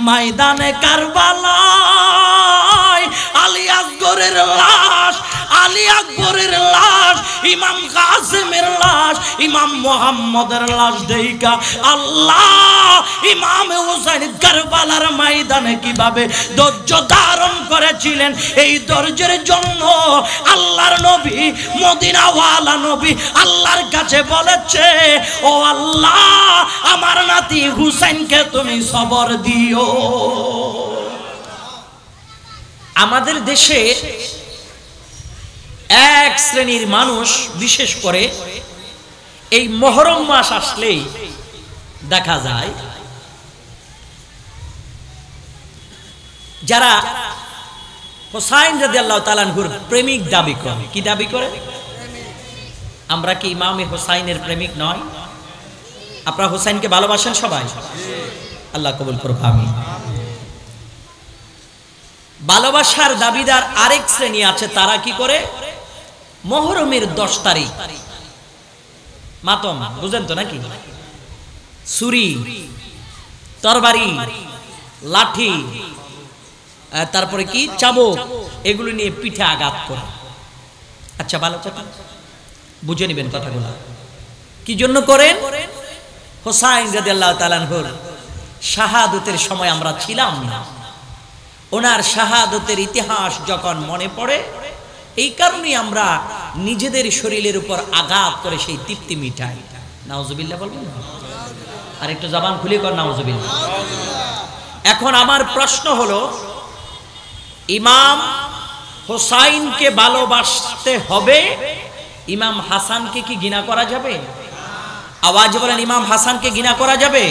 ময়দানে কারবালায় আলী আকবরের লাশ আলী আকবরের লাশ ইমাম কাসেমের লাশ, ইমাম মোহাম্মদের লাশ দেইকা আল্লাহ, ইমাম হুসাইন কারবালার ময়দানে কীভাবে ধৈর্য ধারণ করেছিলেন? এই ধৈর্যের জন্য আল্লাহর নবী, মদিনাওয়ালা নবী আল্লাহর কাছে বলেছে, ও আল্লাহ, আমার নাতি হুসাইনকে তুমি সবর দিও। আমাদের দেশে এক শ্রেণির মানুষ, বিশেষ করে এই মহরম মাস আসলেই দেখা যায়, যারা হোসাইন রাজি আল্লাহ তালানহুর প্রেমিক দাবি করে। কি দাবি করে? আমরা কি ইমামে হোসাইনের প্রেমিক নয়? আপনারা হোসাইনকে ভালোবাসেন সবাই? আল্লাহ কবুল করুক আমি ভালোবাসার দাবিদার আরেক শ্রেণি আছে, তারা কি করে? মহরমের দশ তারিখ। মাতম, বুঝেন তো নাকি? ছুরি, তরবারি, লাঠি তারপরে কি? চাবক এগুলো নিয়ে পিঠে আঘাত করে। আচ্ছা ভালো কথা। বুঝে নেবেন কথাগুলো। কি জন্য করেন? হোসাইন রাদিয়াল্লাহু তাআলার শাহাদতের সময় আমরা ছিলাম না। ওনার শাহাদতের ইতিহাস যখন মনে পড়ে এই কারণেই আমরা নিজেদের শরীরের উপর আঘাত করে সেই তৃপ্তি মিটাই। নাউজুবিল্লাহ বলবেন? আর একটু জবান খুলে কর, নাউজুবিল্লাহ। এখন আমার প্রশ্ন হলো, ইমাম হোসাইনকে ভালোবাসতে হবে, ইমাম হাসানকে কি ঘৃণা করা যাবে? আওয়াজ বলেন, ইমাম হাসানকে ঘৃণা করা যাবে?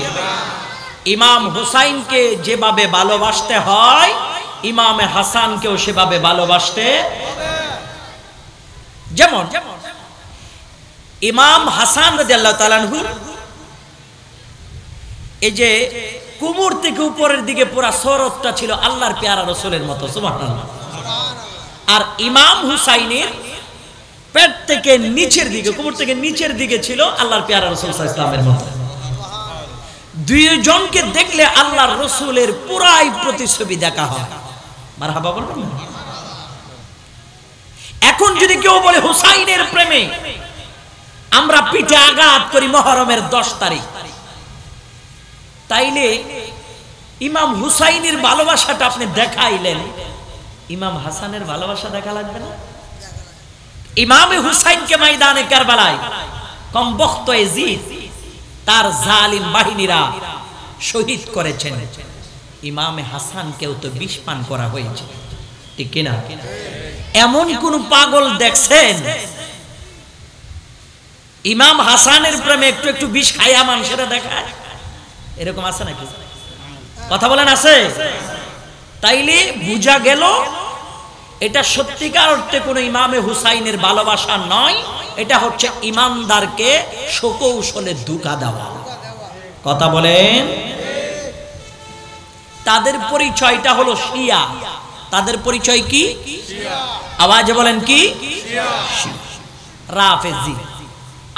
ইমাম হুসাইনকে যেভাবে ভালোবাসতে হয়, ইমাম হাসানকেও সেভাবে ভালোবাসতে যেমন, ইমাম হাসান রাজি আল্লাহ তালানহুর এই যে কুমুর থেকে উপরের দিকে পুরা সরতটা ছিল আল্লাহর পেয়ারা রসুলের মতো আর ইমাম হুসাইনের পেট থেকে নিচের দিকে, কুমুর থেকে নিচের দিকে ছিল আল্লাহর পেয়ারা রসুল ইসলামের মতো। দুইজনকে দেখলে আল্লাহর রসুলের পুরাই প্রতিচ্ছবি দেখা হয়। মার হাবা বলবেন না? এখন যদি কেউ বলে হুসাইনের প্রেমে, আমরা পিঠে আঘাত করি মহরমের দশ তারিখ। তাইলে ইমাম হুসাইনের ভালোবাসাটা আপনি দেখাইলেন। ইমাম হাসানের ভালোবাসা দেখা লাগবে না? ইমামে হুসাইনকে ময়দানে কারবালায়, কম বক্ত তার জালিম বাহিনীরা শহীদ করেছেন। ইমামে হাসানকেও তো বিষ পান করা হয়েছে। ঠিক কিনা? এমন কোন পাগল দেখছেন? ইমাম হাসানের প্রেমে একটু একটু বিষ খাইয়া মানুষেরা দেখায়? এরকম আছে নাকি? কথা বলেন আছে? তাইলে বুঝা গেল, এটা সত্যিকার অর্থে কোনো ইমামে হুসাইনের ভালোবাসা নয়, এটা হচ্ছে ইমানদারকে সকৌশলে দুকা দেওয়া। কথা বলেন? তাদের পরিচয়টা হলো শিয়া। তাদের পরিচয় কি? আওয়াজে বলেন কি? রাফেজি।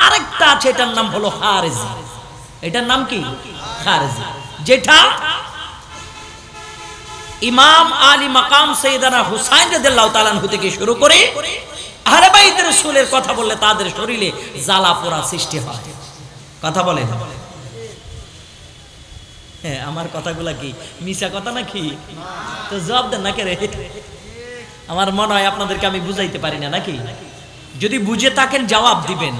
আরেকটা আছে, এটার নাম হলো হারেজি এটার নাম কি? হারেজি যেটা ইমাম আলী মাকাম সৈয়দানা হুসাইন রাদিয়াল্লাহু তাআলা থেকে শুরু করে আহলে বাইতের রাসূলের কথা বললে তাদের শরীরে জ্বালা পোড়া সৃষ্টি হয়। কথা বলেন। হ্যাঁ আমার কথাগুলা কি? মিশা কথা নাকি? তো জবাব দেন না কে রে? আমার মনে হয় আপনাদেরকে আমি বুঝাইতে পারি না, নাকি? যদি বুঝে থাকেন, জবাব দিবেন।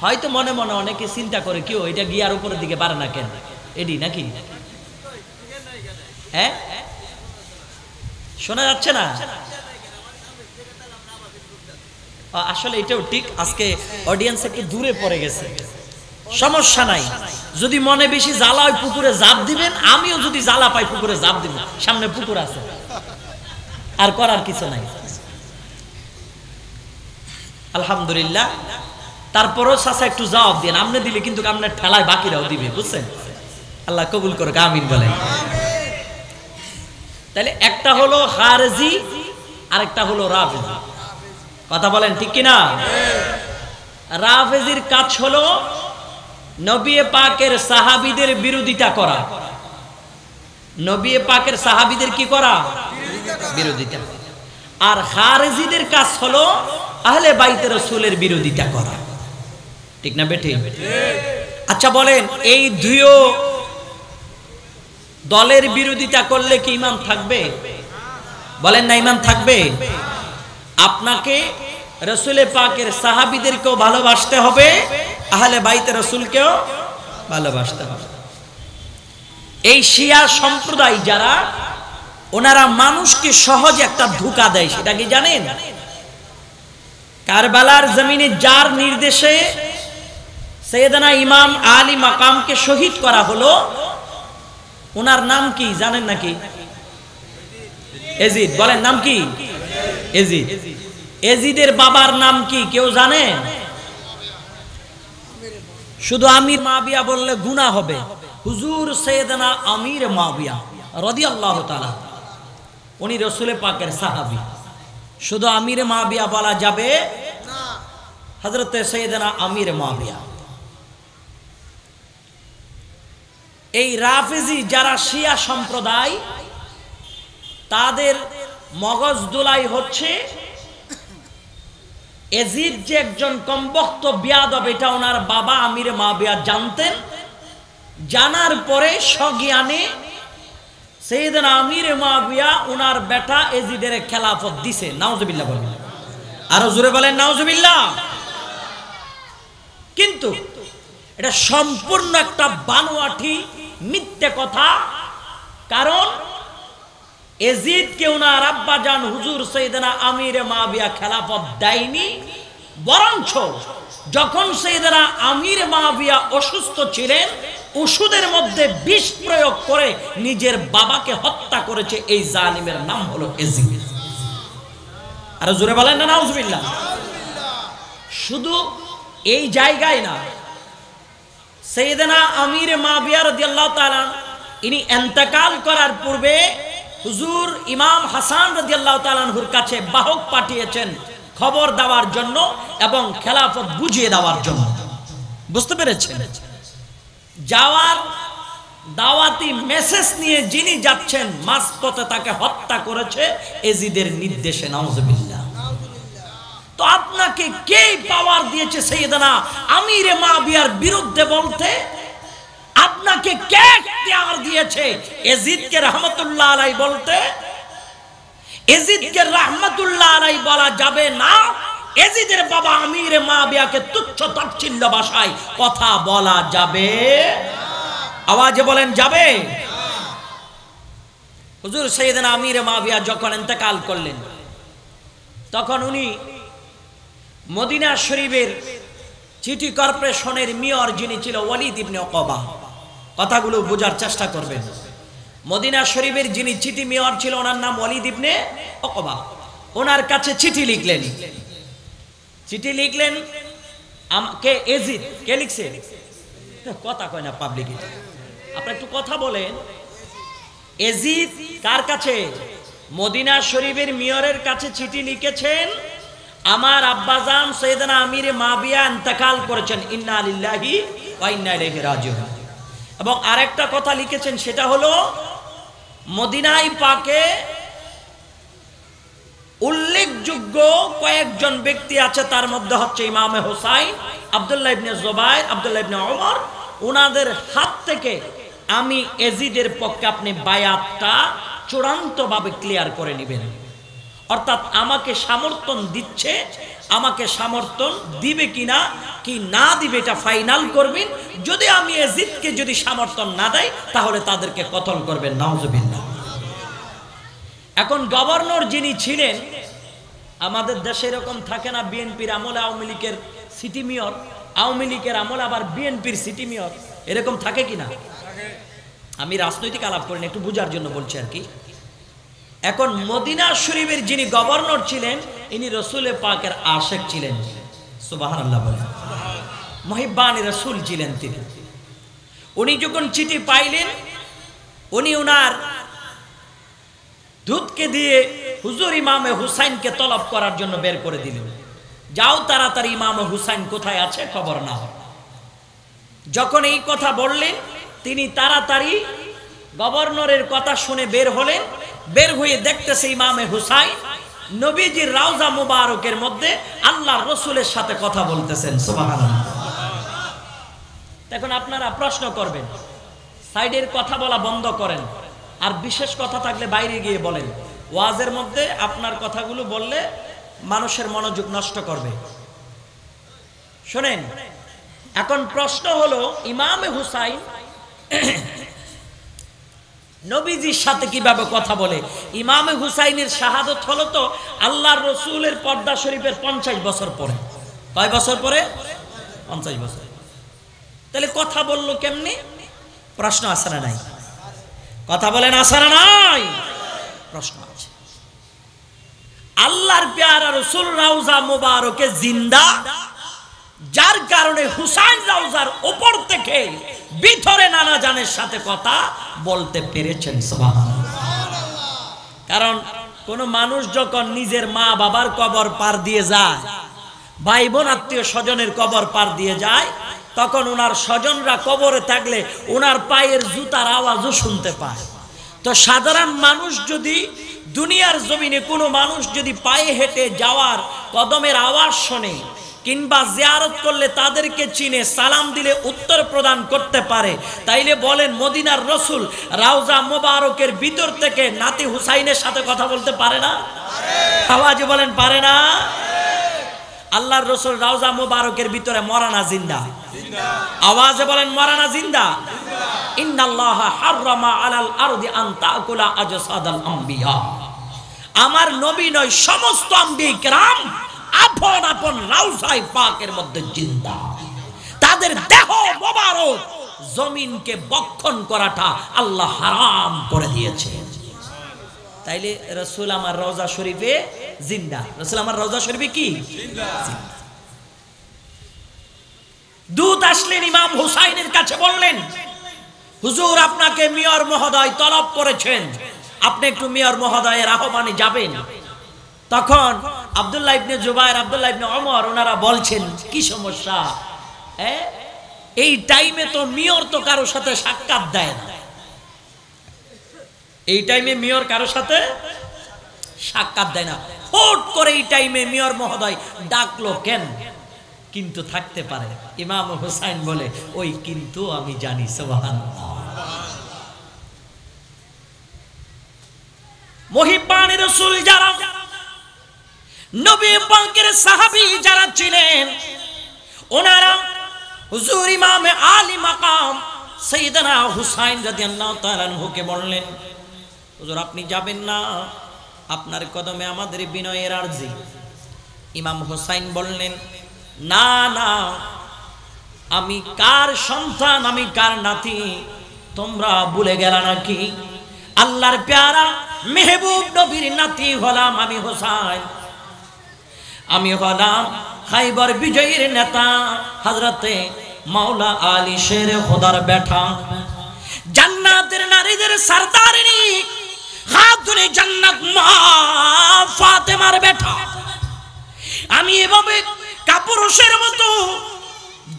হয়তো মনে মনে অনেকে চিন্তা করে কেউ এটা গিয়ার উপরের দিকে পারে না কেন? এডি, নাকি? হ্যাঁ? শোনা যাচ্ছে না? আসলে এটাও ঠিক, আজকে অডিয়েন্স একটু দূরে পড়ে গেছে। সমস্যা নাই। যদি মনে বেশি জ্বালা হয় পুকুরে জাপ দিবেন, আমিও যদি জ্বালা পাই পুকুরে জাপ দিব। সামনে পুকুর আছে। আর করার কিছু নাই। আলহামদুলিল্লাহ। তারপরও চাষা একটু জবাব দিন আপনি দিলে কিন্তু আপনার ঠেলায় বাকিরাও দিবে, বুঝছেন? আল্লাহ কবুল করুক, আমিন বলেন। তাহলে একটা হলো হারেজি আরেকটা হলো রাফেজি। কথা বলেন ঠিক কিনা? রাফেজির কাজ হলো নবী পাকের সাহাবিদের বিরোধিতা করা। নবী পাকের সাহাবিদের কি করা? বিরোধিতা। আর খারেজিদের কাজ হলো আহলে বাইতে রসুলের বিরোধিতা করা। ঠিক না বেঠে? আচ্ছা বলেন, এই দুইও দলের বিরোধিতা করলে কি ইমান থাকবে? বলেন না ইমান থাকবে? আপনাকে রসুলে পাকের সাহাবিদেরকেও ভালোবাসতে হবে, আহলে বাইতে রসুলকেও ভালোবাসতে হবে। এই শিয়া সম্প্রদায় যারা, ওনারা মানুষকে সহজে একটা ধোকা দেয়, সেটা কি জানেন? কারবালার জমিনে যার নির্দেশে সৈয়দনা ইমাম আলী মাকামকে শহীদ করা হলো, ওনার নাম কি জানেন নাকি? এজিদ, বলেন নাম কি? এজিদ। এজিদের বাবার নাম কি কেউ জানে? শুধু আমির মাবিয়া বললে গুণা হবে। হুজুর সৈয়দনা আমির মাবিয়া রদি আল্লাহ তালা উনি রসুলে পাকের সাহাবি। শুধু আমির মাবিয়া বলা যাবে হজরত সৈয়দনা আমির মাবিয়া। এই রাফেজি যারা শিয়া সম্প্রদায়, তাদের মগজ দোলাই হচ্ছে এজিদ যে একজন কমবক্ত বিয়াদব, এটা ওনার বাবা আমির মা বিয়া জানতেন। জানার পরে সজ্ঞানে সেইদিন আমির মা বিয়া ওনার বেটা এজিদের খেলাফত দিছে। নাউজবিল্লা বলেন। আরও জোরে বলেন নাউজবিল্লা কিন্তু এটা সম্পূর্ণ একটা বানোয়াঠি মিথ্যে কথা। কারণ এজিদকে ওনার আব্বা জান, হুজুর আমির মাবিয়া খেলাফত দেয়নি। বরঞ্চ যখন আমির অসুস্থ ছিলেন, ওষুধের মধ্যে বিষ প্রয়োগ করে নিজের বাবাকে হত্যা করেছে, এই জালিমের নাম হলো এজিদ। আর জোরে বলেন না, নাউজুবিল্লাহ। শুধু এই জায়গায় না, সৈয়দনা আমির মাবিয়া রাদিয়াল্লাহু ইনি এন্তেকাল করার পূর্বে হুজুর ইমাম হাসান রাদিয়াল্লাহু তাআলার কাছে বাহক পাঠিয়েছেন খবর দেওয়ার জন্য এবং খেলাফত বুঝিয়ে দেওয়ার জন্য। বুঝতে পেরেছেন? যাওয়ার দাওয়াতি মেসেজ নিয়ে যিনি যাচ্ছেন, মাঝপথে তাকে হত্যা করেছে এজিদের নির্দেশে, নাউজুবিল্লাহ। তো আপনাকে কে পাওয়ার দিয়েছে, সৈয়দনা আমিরে মা বিয়ার বিরুদ্ধে বলতে? আপনাকে কে ইখতিয়ার দিয়েছে? এজিদকে রহমতুল্লাহ আলাই বলতে? এজিদকে রহমতুল্লাহ আলাই বলা যাবে না। এজিদের বাবা আমির মা বিয়াকে তুচ্ছ তাচ্ছিল্য ভাষায় কথা বলা যাবে আওয়াজে বলেন, যাবে হুজুর সৈয়দনা আমির মা বিয়া যখন ইন্তেকাল করলেন, তখন উনি মদিনা শরীফের চিঠি কর্পোরেশনের মেয়র যিনি ছিল ওয়ালিদ ইবনে অকবা কথাগুলো বোঝার চেষ্টা করবেন মদিনা শরীফের যিনি চিঠি মেয়র ছিল, ওনার নাম ওয়ালিদ ইবনে অকবা ওনার কাছে চিঠি লিখলেন। চিঠি লিখলেন আমাকে এজিদ, কে লিখছে? কথা কয় না পাবলিক আপনি একটু কথা বলেন। এজিদ কার কাছে? মদিনা শরীফের মেয়রের কাছে চিঠি লিখেছেন, আমার আব্বাজান সৈয়দনা আমির মাবিয়া ইন্তেকাল করেছেন। ইন্না আলিল্লাহি ওয়া ইন্না ইলাইহি রাজিউন। এবং আরেকটা কথা লিখেছেন, সেটা হলো মদিনাই পাকে উল্লেখযোগ্য কয়েকজন ব্যক্তি আছে, তার মধ্যে হচ্ছে ইমামে হোসাইন, আব্দুল্লাহ ইবনে জোবাইর, আব্দুল্লাহ ইবনে ওমর ওনাদের হাত থেকে আমি এজিদের পক্ষে আপনি বায়াতটা চূড়ান্তভাবে ক্লিয়ার করে নেবেন। অর্থাৎ আমাকে সমর্থন দিচ্ছে আমাকে সমর্থন দিবে কিনা, কি না দিবে এটা ফাইনাল করবেন। যদি আমি এজিদকে যদি সমর্থন না দেয় তাহলে তাদেরকে কতল করবেন? নাউজুবিল্লাহ। এখন গভর্নর যিনি ছিলেন, আমাদের দেশে এরকম থাকে না বিএনপির আমলে আওয়ামী লীগের সিটি মেয়র আওয়ামী লীগের আমলে আবার বিএনপির সিটি মেয়র এরকম থাকে কি না আমি রাজনৈতিক আলাপ করিনি একটু বোঝার জন্য বলছি আর কি। এখন মদিনা শরীফের যিনি গভর্নর ছিলেন, ইনি রসুলে পাকের আশেক ছিলেন। সুবাহ আল্লাহ রসুল ছিলেন তিনি। উনি যখন চিঠি পাইলেন, উনি ওনার দুধকে দিয়ে হুজুর ইমামে হুসাইনকে তলব করার জন্য বের করে দিলেন। যাও তাড়াতাড়ি ইমামে হুসাইন কোথায় আছে খবর না যখন এই কথা বললেন, তিনি তাড়াতাড়ি গভর্নরের কথা শুনে বের হলেন, বের হয়ে দেখতেছে ইমামে হুসাইন। নবীজির রাউজা মুবারকের মধ্যে আল্লাহ রসুলের সাথে কথা বলতেছেন এখন আপনারা প্রশ্ন করবেন, সাইডের কথা বলা বন্ধ করেন, আর বিশেষ কথা থাকলে বাইরে গিয়ে বলেন। ওয়াজের মধ্যে আপনার কথাগুলো বললে মানুষের মনোযোগ নষ্ট করবে। শোনেন, এখন প্রশ্ন হলো, ইমামে হুসাইন নবীজির সাথে কীভাবে কথা বলে? ইমামে হুসাইনের শাহাদত হলো তো আল্লাহর রসুলের পর্দা শরীফের পঞ্চাশ বছর পরে। কয় বছর পরে? পঞ্চাশ বছর। তাহলে কথা বলল কেমনি? প্রশ্ন আসে না নাই? কথা বলেন আসে না নাই? প্রশ্ন আছে। আল্লাহর পেয়ারা রসুল রাউজা মুবারকে জিন্দা যার কারণে হুসাইন রাউজার উপর থেকে ভিতরে নানা জানের সাথে কথা বলতে পেরেছেন কারণ কোন মানুষ যখন নিজের মা বাবার কবর পার দিয়ে যায় ভাই বোন আত্মীয় স্বজনের কবর পার দিয়ে যায়, তখন ওনার স্বজনরা কবরে থাকলে ওনার পায়ের জুতার আওয়াজও শুনতে পায়। তো সাধারণ মানুষ যদি দুনিয়ার জমিনে কোনো মানুষ যদি পায়ে হেঁটে যাওয়ার কদমের আওয়াজ শোনে কিংবা জিয়ারত করলে তাদেরকে চিনে, সালাম দিলে উত্তর প্রদান করতে পারে। তাইলে বলেন, মদিনার রসুল রাউজা মোবারকের ভিতর থেকে নাতি হুসাইনের সাথে কথা বলতে পারে না? আওয়াজে বলেন, পারে না? আল্লাহর রসুল রাউজা মোবারকের ভিতরে মরানা জিন্দা। আওয়াজে বলেন মরানা জিন্দা? আমার নবী নয়, সমস্ত আম্বিয়া কিরাম আপন আপন রাউজাই পাকের মধ্যে জিন্দা। তাদের দেহ মোবারক জমিনকে বক্ষণ করাটা আল্লাহ হারাম করে দিয়েছে। তাইলে রসুল আমার রওজা শরীফে জিন্দা। রসুল আমার রওজা শরীফে কি। দূত আসলেন ইমাম হুসাইনের কাছে বললেন, হুজুর, আপনাকে মেয়র মহোদয় তলব করেছেন। আপনি একটু মেয়র মহোদয়ের আহ্বানে যাবেন। তখন আব্দুল্লাহ ইবনে জুবাইর, আব্দুল্লাহ ইবনে ওমর ওনারা বলছেন, কি সমস্যা? এই টাইমে তো মেয়র তো কারোর সাথে সাক্ষাৎ দেয় না। এই টাইমে মেয়র কারোর সাথে সাক্ষাৎ দেয় না। হুট করে এই টাইমে মেয়র মহোদয় ডাকলো কেন? কিন্তু থাকতে পারে। ইমাম হোসাইন বলে, ওই কিন্তু আমি জানি সোহান মহিবান রসুল যারা নবী পাকের সাহাবী যারা ছিলেন, ওনারা হুজুর ইমামে আলী মাকাম সৈয়দনা হুসাইন রাদিয়াল্লাহু তাআলা আনহুকে বললেন, হুজুর, আপনি যাবেন না, আপনার কদমে আমাদের বিনয়ের আরজি। ইমাম হোসাইন বললেন, না না, আমি কার সন্তান, আমি কার নাতি, তোমরা ভুলে গেল নাকি? আল্লাহর প্যারা মেহবুব নবীর নাতি হলাম আমি হোসাইন। আমি হলাম খাইবার বিজয়ীর নেতা হজরতে মাওলা আলী শের খোদার বেঠা জান্নাতের নারীদের সরদারিনী খাতুনে জান্নাত মা ফাতেমার বেঠা আমি এভাবে কাপুরুষের মতো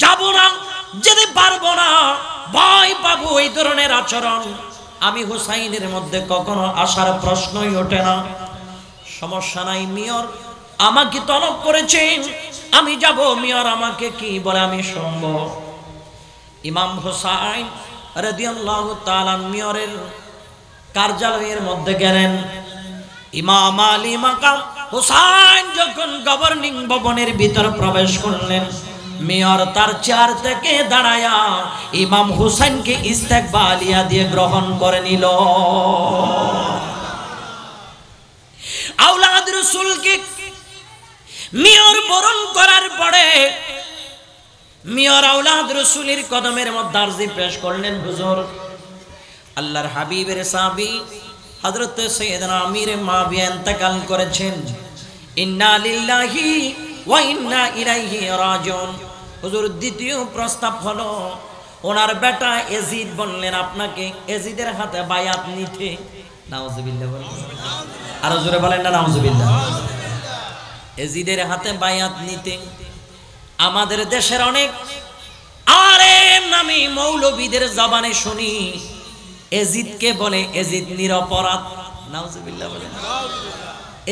যাব না, যেতে পারব না, ভয় পাবো এই ধরনের আচরণ। আমি হুসাইনের মধ্যে কখনো আসার প্রশ্নই ওঠে না। সমস্যা নাই, মিয়র। আমাকে তলব করেছেন। আমি যাব, মিয়র আমাকে কি বলে আমি শুনব। ইমাম হুসাইন রাদিয়াল্লাহু তাআলা মিয়রের কার্যালয়ের মধ্যে গেলেন। ইমাম আলী মাকাম হুসাইন যখন গভর্নিং ভবনের ভিতর প্রবেশ করলেন, মেয়র তার চেয়ার থেকে দাঁড়ায়া ইমাম হুসাইনকে ইস্তেকবালিয়া দিয়ে গ্রহণ করে নিল। আউলাদ রসুলকে মেয়র বরণ করার পরে মেয়র আউলাদ রসুলের কদমের মধ্যে আর্জি পেশ করলেন, হুজুর। আল্লাহর হাবিবের সাহাবী হযরত সৈয়দনা আমির মাবিয়া ইন্তেকাল করেছেন। ইন্না লিল্লাহি ওয়া ইন্না ইলাইহি রাজিউন। হুজুর, দ্বিতীয় প্রস্তাব হলো, ওনার বেটা এজিদ বললেন, আপনাকে এজিদের হাতে বায়াত নিতে। নাউজুবিল্লাহ বলেন। আরও জোরে বলেন না, নাউজুবিল্লাহ। এজিদের হাতে বায়াত নিতে। আমাদের দেশের অনেক আরে নামি মৌলবীদের জবানে শুনি, এজিদকে বলে এজিদ নিরপরাধ। নাউজুবিল্লাহ বলে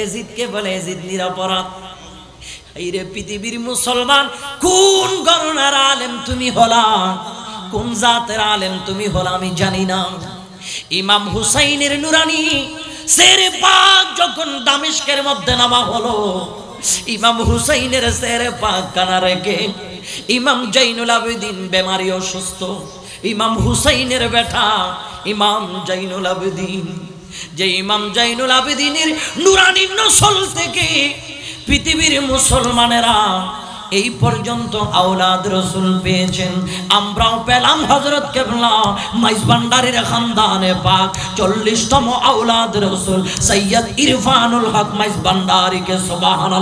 এজিদকে বলে এজিদ নিরপরাধ। এই রে পৃথিবীর মুসলমান, কোন গণনার আলেম তুমি হলা? কোন জাতের আলেম তুমি হলা আমি জানি না। ইমাম হুসাইনের নুরানি সেরে পাক যখন দামিশকের মধ্যে নামা হলো ইমাম হুসাইনের সের পাক কানা রেখে ইমাম জাইনুল আবেদিন বেমারি অসুস্থ। ইমাম হুসাইনের বেটা ইমাম জাইনুল আবেদিন। যে ইমাম জাইনুল আবেদিনের নুরানির নসল থেকে পৃথিবীর মুসলমানেরা এই পর্যন্ত আওলাদ রসুল পেয়েছেন আমরাও পেলাম হজরত কেবলা মাইজ ভান্ডারের খানদানে পাক চল্লিশতম আওলাদ রসুল সৈয়দ ইরফানুল হক মাইজ ভান্ডারিকে সুবাহান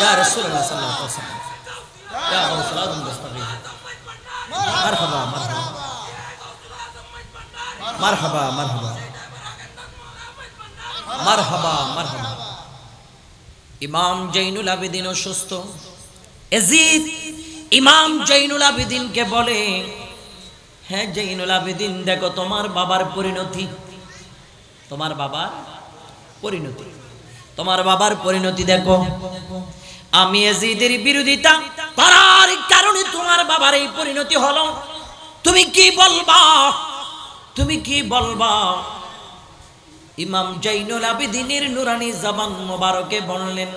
يا رسول الله صلى الله عليه وسلم يا أبو صلاة المستقيم مرحبا مرحبا مرحبا مرحبا ইমাম জৈনুল আবেদিন অসুস্থ ইমাম জৈনুল আবেদিনকে বলে হ্যাঁ জৈনুল আবেদিন, দেখো তোমার বাবার পরিণতি। তোমার বাবার পরিণতি। তোমার বাবার পরিণতি দেখো। আমি এজিদের বিরোধিতা করার কারণে তোমার বাবার এই পরিণতি হলো। তুমি কি বলবা? তুমি কি বলবা? ইমাম জাইনুল আবিদিনের নুরানি জাবান মোবারকে বললেন,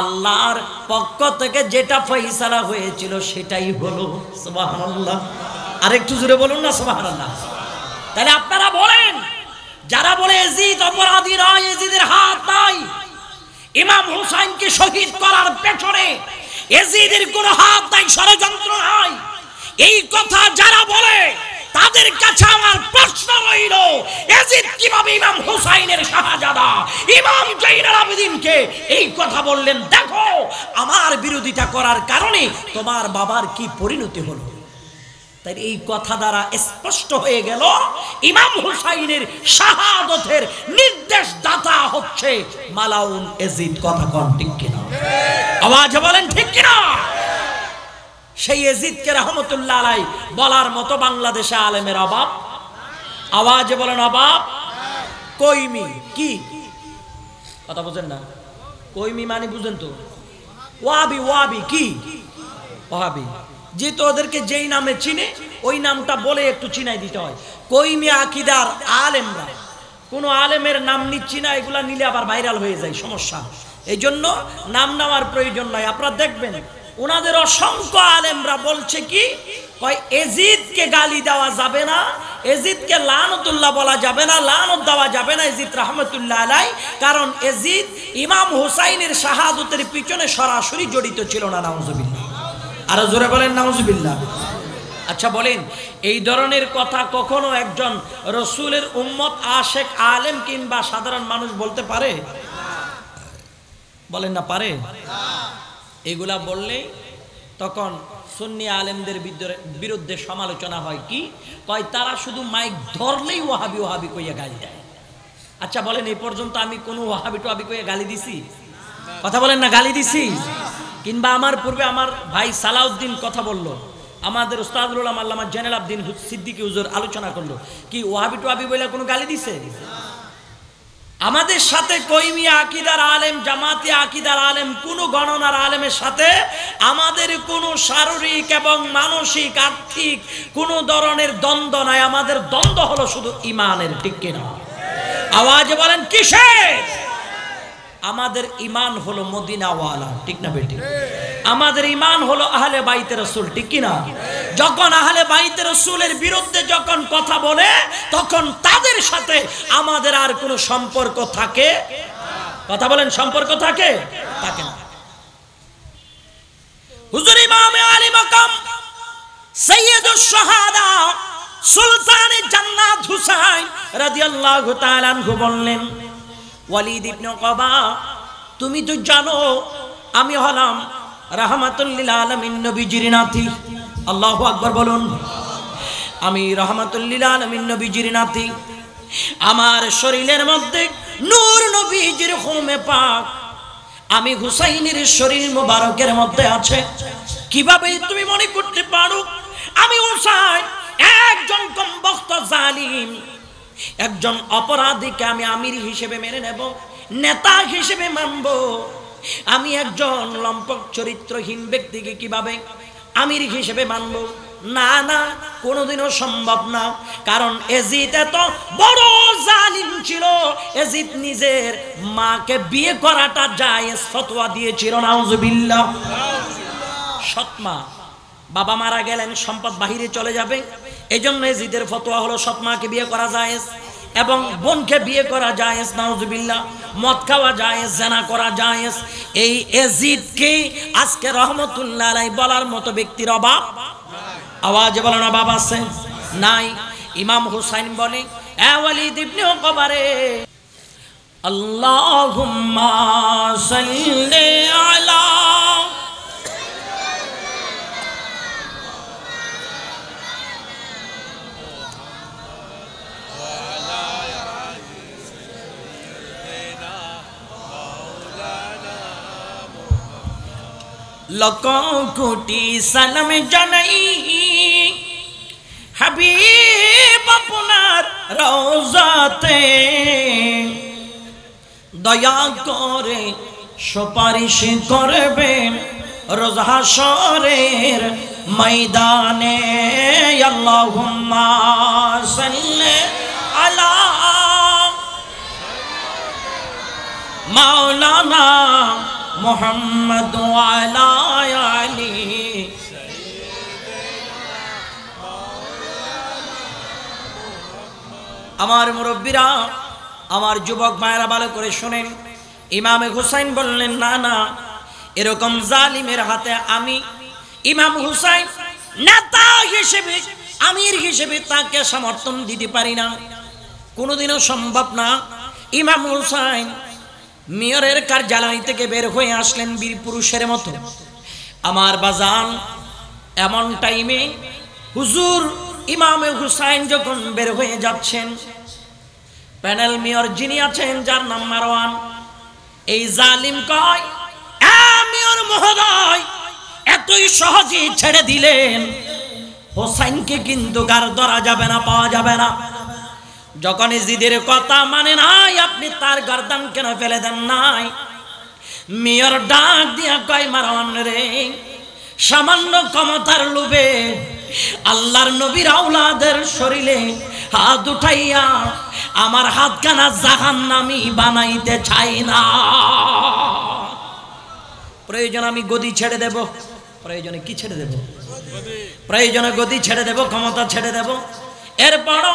আল্লাহর পক্ষ থেকে যেটা ফয়সালা হয়েছিল সেটাই হলো, সুবহানাল্লাহ। আরেকটু জোরে বলুন না, সুবহানাল্লাহ। তাহলে আপনারা বলেন, যারা বলে এজিদ অপরাধী নয়, এজিদের হাত নাই, ইমাম হুসাইনকে শহীদ করার পেছনে এজিদের কোনো হাত নাই, ষড়যন্ত্র নাই। এই কথা যারা বলে তাদের কাছে আমার প্রশ্ন রইল, এজিদ কীভাবে ইমাম হুসাইনের শাহজাদা, ইমাম জাইনুল আবেদিনকে এই কথা বললেন? দেখো, আমার বিরোধিতা করার কারণে তোমার বাবার কি পরিণতি হলো? তাই এই কথা দ্বারা স্পষ্ট হয়ে গেল, ইমাম হুসাইনের শাহাদতের নির্দেশ দাতা হচ্ছে মালাউন এজিদ। কথা কন ঠিক কিনা? আওয়াজ বলেন ঠিক কিনা? সেই এজিদকে রহমতুল্লাহ আলাই বলার মতো বাংলাদেশে আলেমের অভাব? আওয়াজে বলেন অভাব? কইমি, কি? কথা বুঝেন না। কইমি মানে বুঝেন তো। ওয়াবি ওয়াবি, কি? ওয়াবি। যেহেতু ওদেরকে যেই নামে চিনে, ওই নামটা বলে একটু চিনাই দিতে হয়। কইমি আকিদার আলেমরা। কোন আলেমের নাম নিচ্ছি না, এগুলা নিলে আবার ভাইরাল হয়ে যায়, সমস্যা। এই জন্য নাম নেওয়ার প্রয়োজন নয় আপনারা দেখবেন ওনাদের অসংখ্য আলেমরা বলছে কি, কয়, এজিদকে গালি দেওয়া যাবে না, এজিদকে লানতুল্লাহ বলা যাবে না, লানত দেওয়া যাবে না এজিদ রহমতুল্লাহ আলাই কারণ এজিদ ইমাম হুসাইনের শাহাদতের পিছনে সরাসরি জড়িত ছিল না, নাউজুবিল্লাহ। আরও জোরে বলেন, নাউজুবিল্লাহ। আচ্ছা বলেন, এই ধরনের কথা কখনো একজন রসুলের উম্মত, আশেক, আলেম কিংবা সাধারণ মানুষ বলতে পারে? বলেন না, পারে? এগুলা বললেই তখন সুন্নি আলেমদের বিরুদ্ধে সমালোচনা হয় কি? কয়, তারা শুধু মাইক ধরলেই ওহাবি ওহাবি কইয়া গালি দেয়। আচ্ছা বলেন এই পর্যন্ত আমি কোনো ওহাবি টোহাবি কইয়া গালি দিছি? কথা বলেন না, গালি দিছি? কিংবা আমার পূর্বে আমার ভাই সালাউদ্দিন কথা বলল, আমাদের উস্তাদুল আল্লামা জেনাল আবদিন সিদ্দিকি হুজুর আলোচনা করল, কি ওহাবি টোহাবি বলে কোনো গালি দিছে? আমাদের সাথে কইমি আকিদার আলেম, জামাতি আকিদার আলেম, কোন গণনার আলেমের সাথে আমাদের কোনো শারীরিক এবং মানসিক, আর্থিক কোনো ধরনের দ্বন্দ্ব নাই। আমাদের দ্বন্দ্ব হলো শুধু ইমানের ঠিক কিনা আওয়াজ বলেন, কিসের? আমাদের ইমান হলো মদিনাওয়ালা, ঠিক না বেটি? আমাদের ইমান হলো আহলে বাইতে রসুল, ঠিক কিনা যখন আহলে বাইতে রসুলের বিরুদ্ধে যখন কথা বলে, তখন তাদের সাথে আমাদের আর কোনো সম্পর্ক থাকে? কথা বলেন, সম্পর্ক থাকে? থাকে না। হুজুর ইমামে আলী মাকাম সৈয়দুস শাহাদা সুলতান জান্নাত হুসাইন রাদিয়াল্লাহু তাআলা আনহু বললেন ওয়ালিদ ইবনে কবা তুমি তো জানো, আমি হলাম রাহমাতুল্লিল আলামিন নবীজির নাতি। আল্লাহু আকবার বলুন। আমি রহমাতুল্লিল আলামিন নবীজির নাতি। আমার শরীরের মধ্যে নূর নবীজির হোমে পাক। আমি হুসাইনের শরীর মোবারকের মধ্যে আছে। কীভাবে তুমি মনে করতে পারো? আমি হুসাইন, একজন কমবক্ত জালিম। একজন অপরাধীকে আমি আমির হিসেবে মেনে নেব, নেতা হিসেবে মানব। আমি একজন লম্পক চরিত্রহীন ব্যক্তিকে কীভাবে আমির হিসেবে মানব? না না, কোনোদিনও সম্ভব না। কারণ এজিত এত বড় জালিম ছিল, এজিদ নিজের মাকে বিয়ে করাটা যায় ফতোয়া দিয়েছিল। নাউজুবিল্লাহ। সৎমা বাবা মারা গেলেন, সম্পদ বাহিরে চলে যাবে। এই জন্য এজিদের ফতোয়া হলো, সৎমাকে বিয়ে করা যায় এবং বোনকে বিয়ে করা জায়েজ, নাউজুবিল্লাহ। মদ খাওয়া জায়েজ, জানা করা জায়েজ। এই এজিদকে আজকে রহমতুল্লাহ আলাই বলার মতো ব্যক্তির অভাব আওয়াজে বলো না বাবা আছে? নাই। ইমাম হুসাইন বলে ওয়ালিদ ইবনে উকবারে আল্লাহুম্মা সাল্লি আলা লক কোটি সালাম জানাই। হাবিব আপনার রওজাতে। দয়া করে সুপারিশ করবেন রোজ হাসরের ময়দানে। আল্লাহুম্মা সাল্লি আলা মাওলানা মোহাম্মদ আলী। আমার মুরব্বীরা, আমার যুবক মায়েরা ভালো করে শোনেন। ইমামে হুসাইন বললেন, না না, এরকম জালিমের হাতে আমি ইমাম হুসাইন নেতা হিসেবে, আমির হিসেবে তাকে সমর্থন দিতে পারি না। কোনোদিনও সম্ভব না। ইমাম হুসাইন মেয়রের কার্যালয় থেকে বের হয়ে আসলেন বীর পুরুষের মতো। আমার বাজান, এমন টাইমে হুজুর ইমামে হুসাইন যখন বের হয়ে যাচ্ছেন, প্যানেল মেয়র যিনি আছেন, যার নাম মারওয়ান, এই জালিম কয় মেয়র মহোদয়, এতই সহজে ছেড়ে দিলেন। হোসাইনকে কিন্তু গার ধরা যাবে না, পাওয়া যাবে না। যখন জিদের কথা মানে নাই, আপনি তার গর্দান কেন ফেলে দেন নাই? মেয়র ডাক দিয়া কয়, মারওয়ান রে, সামান্য ক্ষমতার লোভে আল্লাহর নবীর আউলাদের শরীরে হাত উঠাইয়া আমার হাতখানা জাহান নামি বানাইতে চাই না। প্রয়োজন আমি গদি ছেড়ে দেব। প্রয়োজনে কি ছেড়ে দেব? প্রয়োজনে গদি ছেড়ে দেব, ক্ষমতা ছেড়ে দেব। এরপরও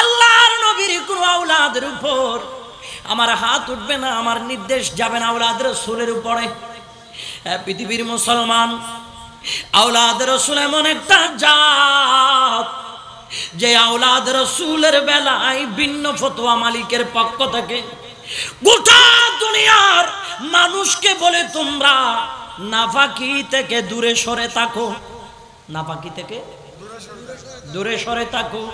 আল্লাহর নবীর কোনো আউলাদের উপর আমার হাত উঠবে না, আমার নির্দেশ যাবে না আউলাদের সুরের উপরে। পৃথিবীর মুসলমান আউলাদ রসুল এমন একটা জাত যে আউলাদ রসুলের বেলায় ভিন্ন ফতোয়া মালিকের পক্ষ থেকে গোটা দুনিয়ার মানুষকে বলে, তোমরা নাফাকি থেকে দূরে সরে থাকো। নাফাকি থেকে দূরে সরে থাকো।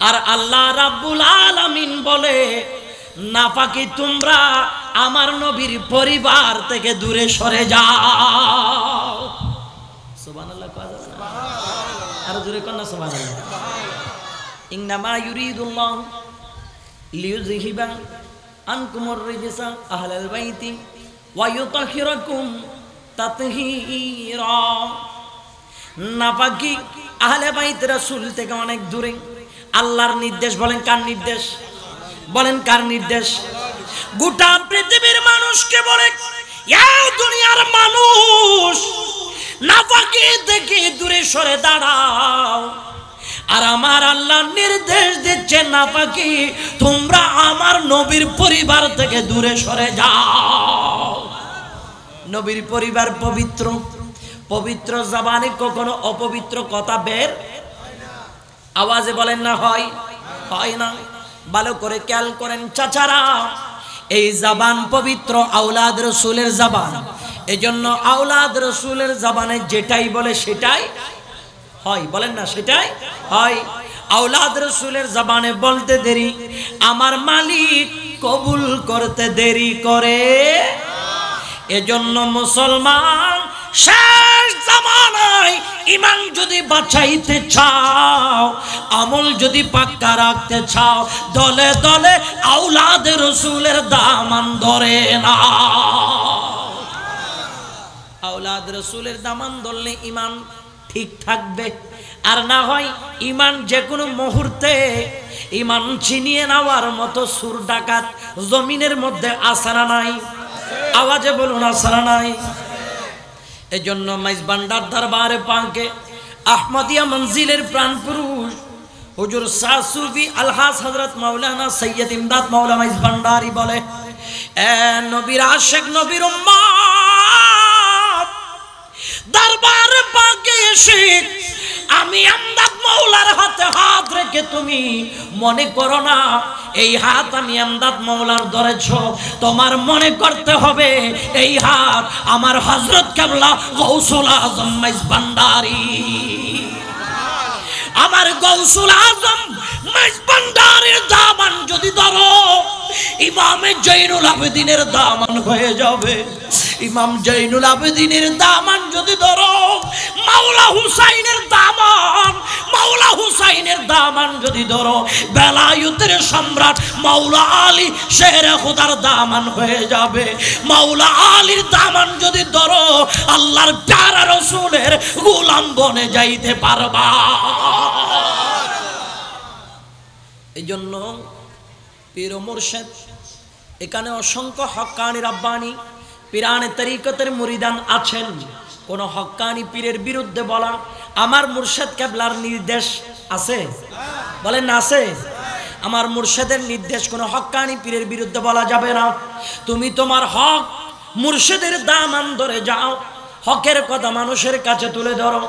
আর আল্লাহ রাব্বুল আলামিন বলে নাফাকি তোমরা আমার নবীর পরিবার থেকে দূরে সরে যাও। সুবহানাল্লাহ আর জোরে কন্যা সুবহানাল্লাহ। ইন্নামা ইউরিদুল্লাহ লিইউযহিবা আনকুমুর রিজসা আহলাল বাইতি ওয়া ইউতাহিরাকুম তাতহীরা। নাফাকি আহলে বাইত রাসূল থেকে অনেক দূরে। আল্লাহর নির্দেশ, বলেন কার নির্দেশ? বলেন কার নির্দেশ? গোটা পৃথিবীর মানুষকে বলে দুনিয়ার মানুষ নাফাকি থেকে দূরে সরে দাঁড়াও। আর আমার আল্লাহ নির্দেশ দিচ্ছে না নাফাকি তোমরা আমার নবীর পরিবার থেকে দূরে সরে যাও। নবীর পরিবার পবিত্র পবিত্র জবানে কখনো অপবিত্র কথা বের আওয়াজে বলেন না, হয়। হয় না। ভালো করে খেয়াল করেন, চাচারা, এই জাবান পবিত্র আউলাদ রসুলের জাবান। এজন্য আউলাদ রসুলের জাবানে যেটাই বলে সেটাই হয়। বলেন না, সেটাই হয়। আউলাদ রসুলের জাবানে বলতে দেরি, আমার মালিক কবুল করতে দেরি করে। এজন্য মুসলমান শেষ জামানায় ইমান যদি বাঁচাইতে চাও, আমল যদি পাক্কা রাখতে চাও, দলে দলে আউলাদ রসুলের দামান ধরে না আউলাদ রসুলের দামান ধরলে ইমান ঠিক থাকবে। আর না হয় ইমান যে কোনো মুহূর্তে ইমান ছিনিয়ে নেওয়ার মতো সুর ডাকাত জমিনের মধ্যে আসারা নাই, আওয়াজে বলুন আসারা নাই। এই জন্য মাইজ বান্ডার দরবারে পাকে আহমদিয়া মঞ্জিলের প্রাণ পুরুষ হুজুর সাসুফি আলহাস হজরত মাওলানা সৈয়দ ইমদাদ মাওলা মাইজ ভান্ডারি বলে, এ নবীর আশেক নবীর উম্মত দরবারে পাকে এসে আমি আমদাদ মৌলার হাতে হাত রেখে তুমি মনে করো না, এই হাত আমি আমদাদ মৌলার ধরেছ। তোমার মনে করতে হবে এই হাত আমার হজরত কেবলা গৌসুল আজম ভান্ডারি। আমার গৌসুল আজম মাইজ দামান যদি ধরো, ইমামে জৈনুল আবেদিনের দামান হয়ে যাবে। ইমাম জৈনুল আবেদিনের দামান যদি ধরো, মাওলা হুসাইনের দামান, মাওলা হুসাইনের দামান যদি ধরো, বেলায়ুতের সম্রাট মাওলা আলী শের খোদার দামান হয়ে যাবে। মাওলা আলীর দামান যদি ধরো, আল্লাহর প্যারা রসুলের গোলাম বনে যাইতে পারবা। এই জন্য পীর এখানে অসংখ্য হক্কানি রাব্বানি পিরানে তরিকতের মুরিদান আছেন। কোন হক্কানি পীরের বিরুদ্ধে বলা আমার মুর্শেদ কেবলার নির্দেশ আছে? বলেন আছে? আমার মুর্শেদের নির্দেশ কোনো হক্কানি পীরের বিরুদ্ধে বলা যাবে না। তুমি তোমার হক মুর্শেদের দামান ধরে যাও, হকের কথা মানুষের কাছে তুলে ধরো।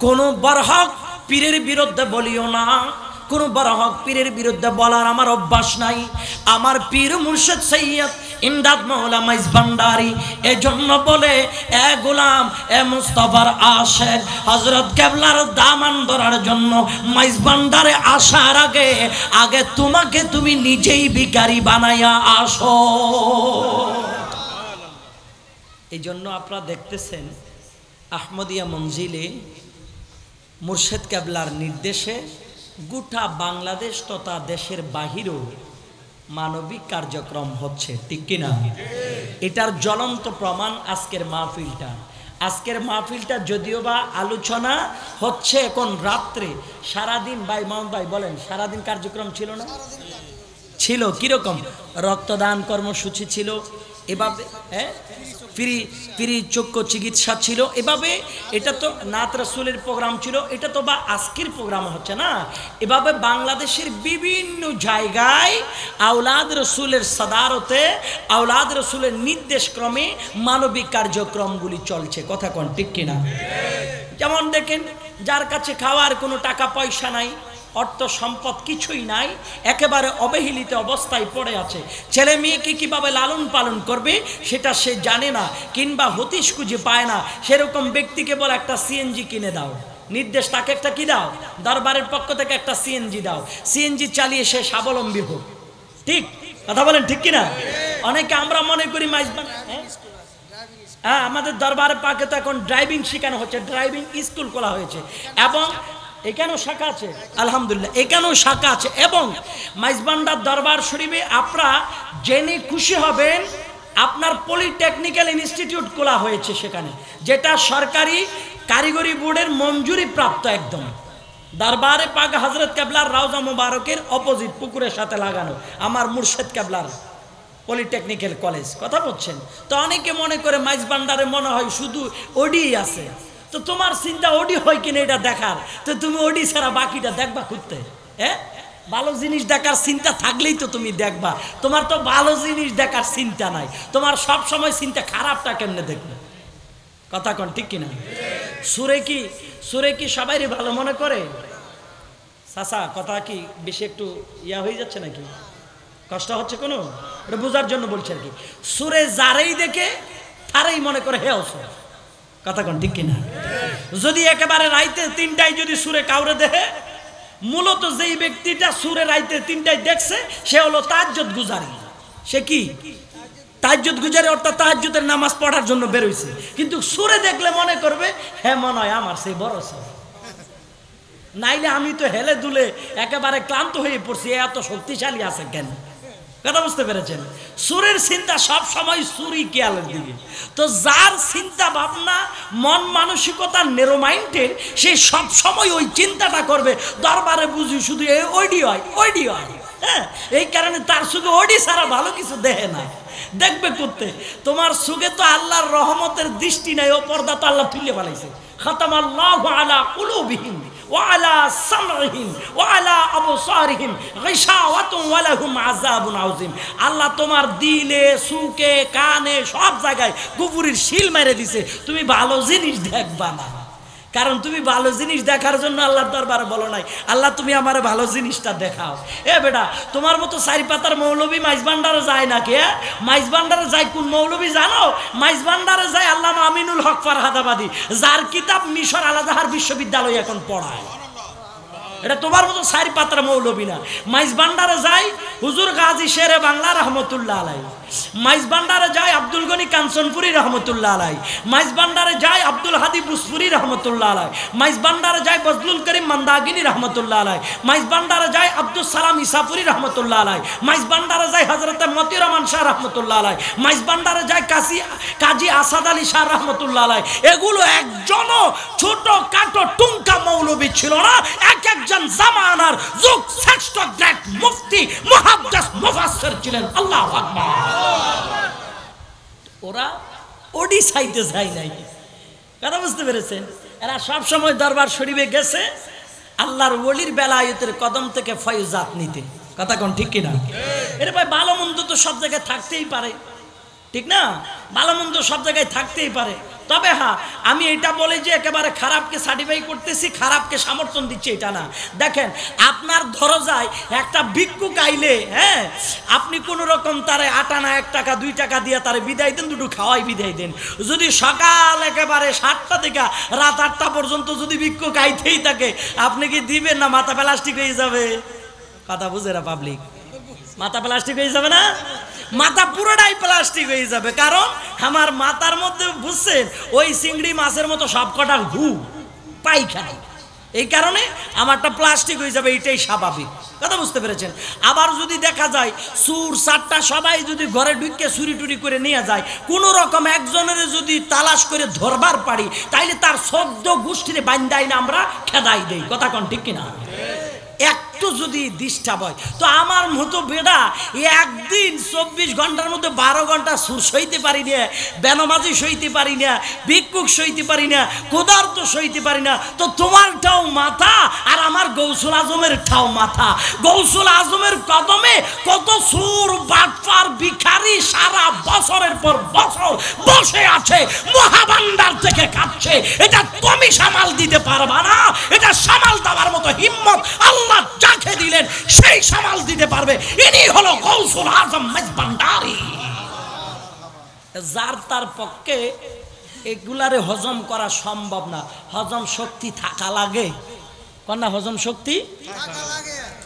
কোনো বরহক পীরের বিরুদ্ধে বলিও না। কোনো বড় হক পীরের বিরুদ্ধে বলার আমার অভ্যাস নাই। আমার পীর মুর্শেদ সৈয়দ ইমদাদ মৌলা মাইজ ভান্ডারি, এজন্য বলে, এ গোলাম, এ মুস্তফার আশেক হজরত কেবলার দামান ধরার জন্য মাইজ ভান্ডারে আসার আগে আগে তোমাকে তুমি নিজেই ভিকারি বানাইয়া আসো। এই জন্য আপনারা দেখতেছেন আহমদিয়া মঞ্জিলে মুর্শেদ কেবলার নির্দেশে গোটা বাংলাদেশ তথা দেশের বাহিরেও মানবিক কার্যক্রম হচ্ছে, ঠিক কিনা এটার জ্বলন্ত প্রমাণ আজকের মাহফিলটা। আজকের মাহফিলটা যদিও বা আলোচনা হচ্ছে এখন রাত্রে, সারাদিন ভাই মোহাম্মদ ভাই বলেন, সারাদিন কার্যক্রম ছিল না? ছিল, কীরকম? রক্তদান কর্মসূচি ছিল, এভাবে হ্যাঁ? ফ্রি ফ্রি চক্ষু চিকিৎসা ছিল। এভাবে এটা তো নাত রসুলের প্রোগ্রাম ছিল, এটা তো বা আজকের প্রোগ্রাম হচ্ছে না। এভাবে বাংলাদেশের বিভিন্ন জায়গায় আউলাদ রসুলের সদারতে আউলাদ রসুলের নির্দেশ ক্রমে মানবিক কার্যক্রমগুলি চলছে। কথা কোন ঠিক কিনা? যেমন দেখেন, যার কাছে খাওয়ার কোনো টাকা পয়সা নাই অর্থ সম্পদ কিছুই নাই, একেবারে অবহেলিত অবস্থায় পড়ে আছে। ছেলে মেয়েকে কীভাবে লালন পালন করবে সেটা সে জানে না, কিংবা হতিশ খুঁজে পায় না। সেরকম ব্যক্তিকে বলে একটা সিএনজি কিনে দাও। নির্দেশ তাকে একটা কি দাও? দরবারের পক্ষ থেকে একটা সিএনজি দাও। সিএনজি চালিয়ে সে স্বাবলম্বী হোক। ঠিক? কথা বলেন ঠিক কিনা? অনেকে আমরা মনে করি মাইজবান হ্যাঁ? হ্যাঁ আমাদের দরবারে পাকে তো এখন ড্রাইভিং শেখানো হচ্ছে। ড্রাইভিং স্কুল খোলা হয়েছে। এবং এখানেও শাখা আছে? আলহামদুলিল্লাহ এখানেও শাখা আছে? এবং মাইজবান্ডার দরবার শরীফে আপনারা জেনে খুশি হবেন, আপনার পলিটেকনিক্যাল ইনস্টিটিউট খোলা হয়েছে সেখানে, যেটা সরকারি কারিগরি বোর্ডের মঞ্জুরি প্রাপ্ত একদম। দরবারে পাক হজরত কেবলার রাউজা মুবারকের অপোজিট পুকুরের সাথে লাগানো, আমার মুর্শেদ কেবলার পলিটেকনিক্যাল কলেজ, কথা বলছেন? তো অনেকে মনে করে মাইজবান্ডারে মনে হয় শুধু ওডি আছে। তো তোমার চিন্তা ওডি হয় কিনা এটা দেখার? তো তুমি ওডি ছাড়া বাকিটা দেখবা খুঁজতে হ্যাঁ? ভালো জিনিস দেখার চিন্তা থাকলেই তো তুমি দেখবা। তোমার তো ভালো জিনিস দেখার চিন্তা নাই। তোমার সব সময় চিন্তা খারাপটা কেমনে দেখবে? কথা কন, ঠিক কিনা? সুরে কি সুরে কি সবাই ভালো মনে করে? চাচা, কথা কি বেশি একটু ইয়া হয়ে যাচ্ছে নাকি? কষ্ট হচ্ছে কোনো? এটা বোঝার জন্য বলছে আর কি। সুরে যারেই দেখে, তারাই মনে করে হে অসর কথা ঠিক কিনা? যদি একেবারে রাইতে তিনটায় যদি সুরে কাউরে দেহে, মূলত যেই ব্যক্তিটা সুরে রাইতে তিনটায় দেখছে, সে হলো তাজ্জত গুজারি। সে কি? তাহাজ্জুদ গুজারি অর্থাৎ তাহাজ্জুদের নামাজ পড়ার জন্য বেরোইছে। কিন্তু সুরে দেখলে মনে করবে হ্যাঁ মনে হয় আমার সেই বড় সর। নাইলে আমি তো হেলে দুলে একেবারে ক্লান্ত হয়ে পড়ছি এত শক্তিশালী আছে কেন? কথা বুঝতে পেরেছেন? সুরের চিন্তা সব সময় সুরই কেয়ালের দিকে। তো যার চিন্তা ভাবনা, মন মানসিকতা নেরো মাইন্ডের সে সব সময় ওই চিন্তাটা করবে। দরবারে বুঝি শুধু ওইডি হয় ওইডি হয়। হ্যাঁ এই কারণে তার সুখে ওডি ছাড়া ভালো কিছু দেখে না। দেখবে করতে। তোমার সুখে তো আল্লাহর রহমতের দৃষ্টি নাই, ও পর্দা তো আল্লাহ তুলে পালাইছে খতম আল্লাহ আলা কুলুবিহিম ওয়ালা আল্লাহ তোমার দিলে সুকে কানে, সব জায়গায় কুপুরির শিল মেরে দিছে। তুমি ভালো জিনিস দেখবা না। কারণ তুমি ভালো জিনিস দেখার জন্য আল্লাহর দরবারে বলো নাই। আল্লাহ, তুমি আমার ভালো জিনিসটা দেখাও। এ বেটা, তোমার মতো চারি পাতার মৌলবী মাইজ ভান্ডারে যায় নাকি কে মাইজ ভান্ডারে যায় কোন মৌলবী জানো? মাইজ ভান্ডারে যায় আল্লাহ আমিনুল হক ফারহাদাবাদী, যার কিতাব মিশর আলাদাহার বিশ্ববিদ্যালয় এখন পড়ায়। এটা তোমার মতো সারি পাত্রা মৌলবী না। মাইজ ভান্ডারে যাই হুজুর গাজী শেরে বাংলা রহমতুল্লাহ আলাই। মাইজ ভান্ডারে যায় আব্দুল গনি কাঞ্চনপুরি রহমতুল্লাহ আলাই। মাইজ ভান্ডারে যায় আব্দুল হাদি বুসপুরি রহমতুল্লাহ আলাই। মাইজ ভান্ডারে যায় বজলুল করিম মন্দাগিনী রহমতুল্লাহ আলাই। মাইজ ভান্ডারে যায় আব্দুল সালাম ইসাপুরি রহমতুল্লাহ আলাই। মাইজ ভান্ডারে যায় হজরত মতি রহমান শাহ রহমতুল্লাহ আলাই। মাইজ ভান্ডারে যায় কাজী কাজী আসাদ আলী শাহ রহমতুল্লাহ আলাই। এগুলো একজনও ছোট কাটো টুঙ্কা মৌলবী ছিল না, এক এক একজন জামানার যুগ শ্রেষ্ঠ গ্রেট মুফতি মুহাদ্দিস মুফাসসির ছিলেন। আল্লাহু আকবার। ওরা ওডিসাইতে যায় নাই। কথা বুঝতে পেরেছেন? এরা সব সময় দরবার শরীফে গেছে, আল্লাহর ওলির বেলায়তের কদম থেকে ফয়জাত নিতে। কথা কোন ঠিক কিনা? এর ভাই ভালো মন্দ তো সব জায়গায় থাকতেই পারে। ঠিক না? ভালো মন্দ সব জায়গায় থাকতেই পারে। তবে হ্যাঁ আমি এটা বলে যে একেবারে খারাপকে সার্টিফাই করতেছি, খারাপকে সমর্থন দিচ্ছি এটা না। দেখেন, আপনার ধরো যায় একটা ভিক্ষুক আইলে হ্যাঁ আপনি কোনো রকম তারে আটানা এক টাকা, দুই টাকা দিয়ে তারে বিদায় দেন, দুটো খাওয়াই বিদায় দেন। যদি সকাল একেবারে সাতটা থেকে রাত আটটা পর্যন্ত যদি ভিক্ষুক আইতেই থাকে, আপনি কি দিবেন না? মাথা প্লাস্টিক হয়ে যাবে। কথা বুঝে না পাবলিক মাথা প্লাস্টিক হয়ে যাবে না? মাথা পুরোটাই প্লাস্টিক হয়ে যাবে। কারণ আমার মাথার মধ্যে, বুঝছেন? ওই চিংড়ি মাছের মতো সব কটা ঘু পাইখানা এই কারণে আমারটা প্লাস্টিক হয়ে যাবে, এইটাই স্বাভাবিক। কথা বুঝতে পেরেছেন? আবার যদি দেখা যায় সুর সাতটা সবাই যদি ঘরে ঢুকে চুরি টুরি করে নিয়ে যায়, কোনো রকম একজনের যদি তালাশ করে ধরবার পারি, তাইলে তার সদ্য গোষ্ঠীরে বান্দাই না আমরা, খেদাই দেই। কথা কন ঠিক কিনা? একটু যদি ডিস্টার্ব হয়, তো আমার মতো বেড়া একদিন চব্বিশ ঘণ্টার মধ্যে বারো ঘণ্টা সুর সইতে পারি না, বেনমাজি সইতে পারি না, ভিক্ষুক সইতে পারি না কোদার্ত সইতে পারি না, তো তোমারটাও মাথা আর আমার গৌসুল আজমের ঠাও মাথা। গৌসুল আজমের কদমে কত সুর, বাটপার, ভিখারি সারা বছরের পর বছর বসে আছে মহাবান্ডার থেকে কাঁদছে এটা তুমি সামাল দিতে পারবা না, এটা সামাল দেওয়ার মতো হিম্মত আল্লাহ যাকে দিলেন সেই সামাল দিতে পারবে। ইনি হলো গৌসুল আজম মেজবান্ডারি যার তার পক্ষে এগুলারে হজম করা সম্ভব না। হজম শক্তি থাকা লাগে। কন্যা হজম শক্তি?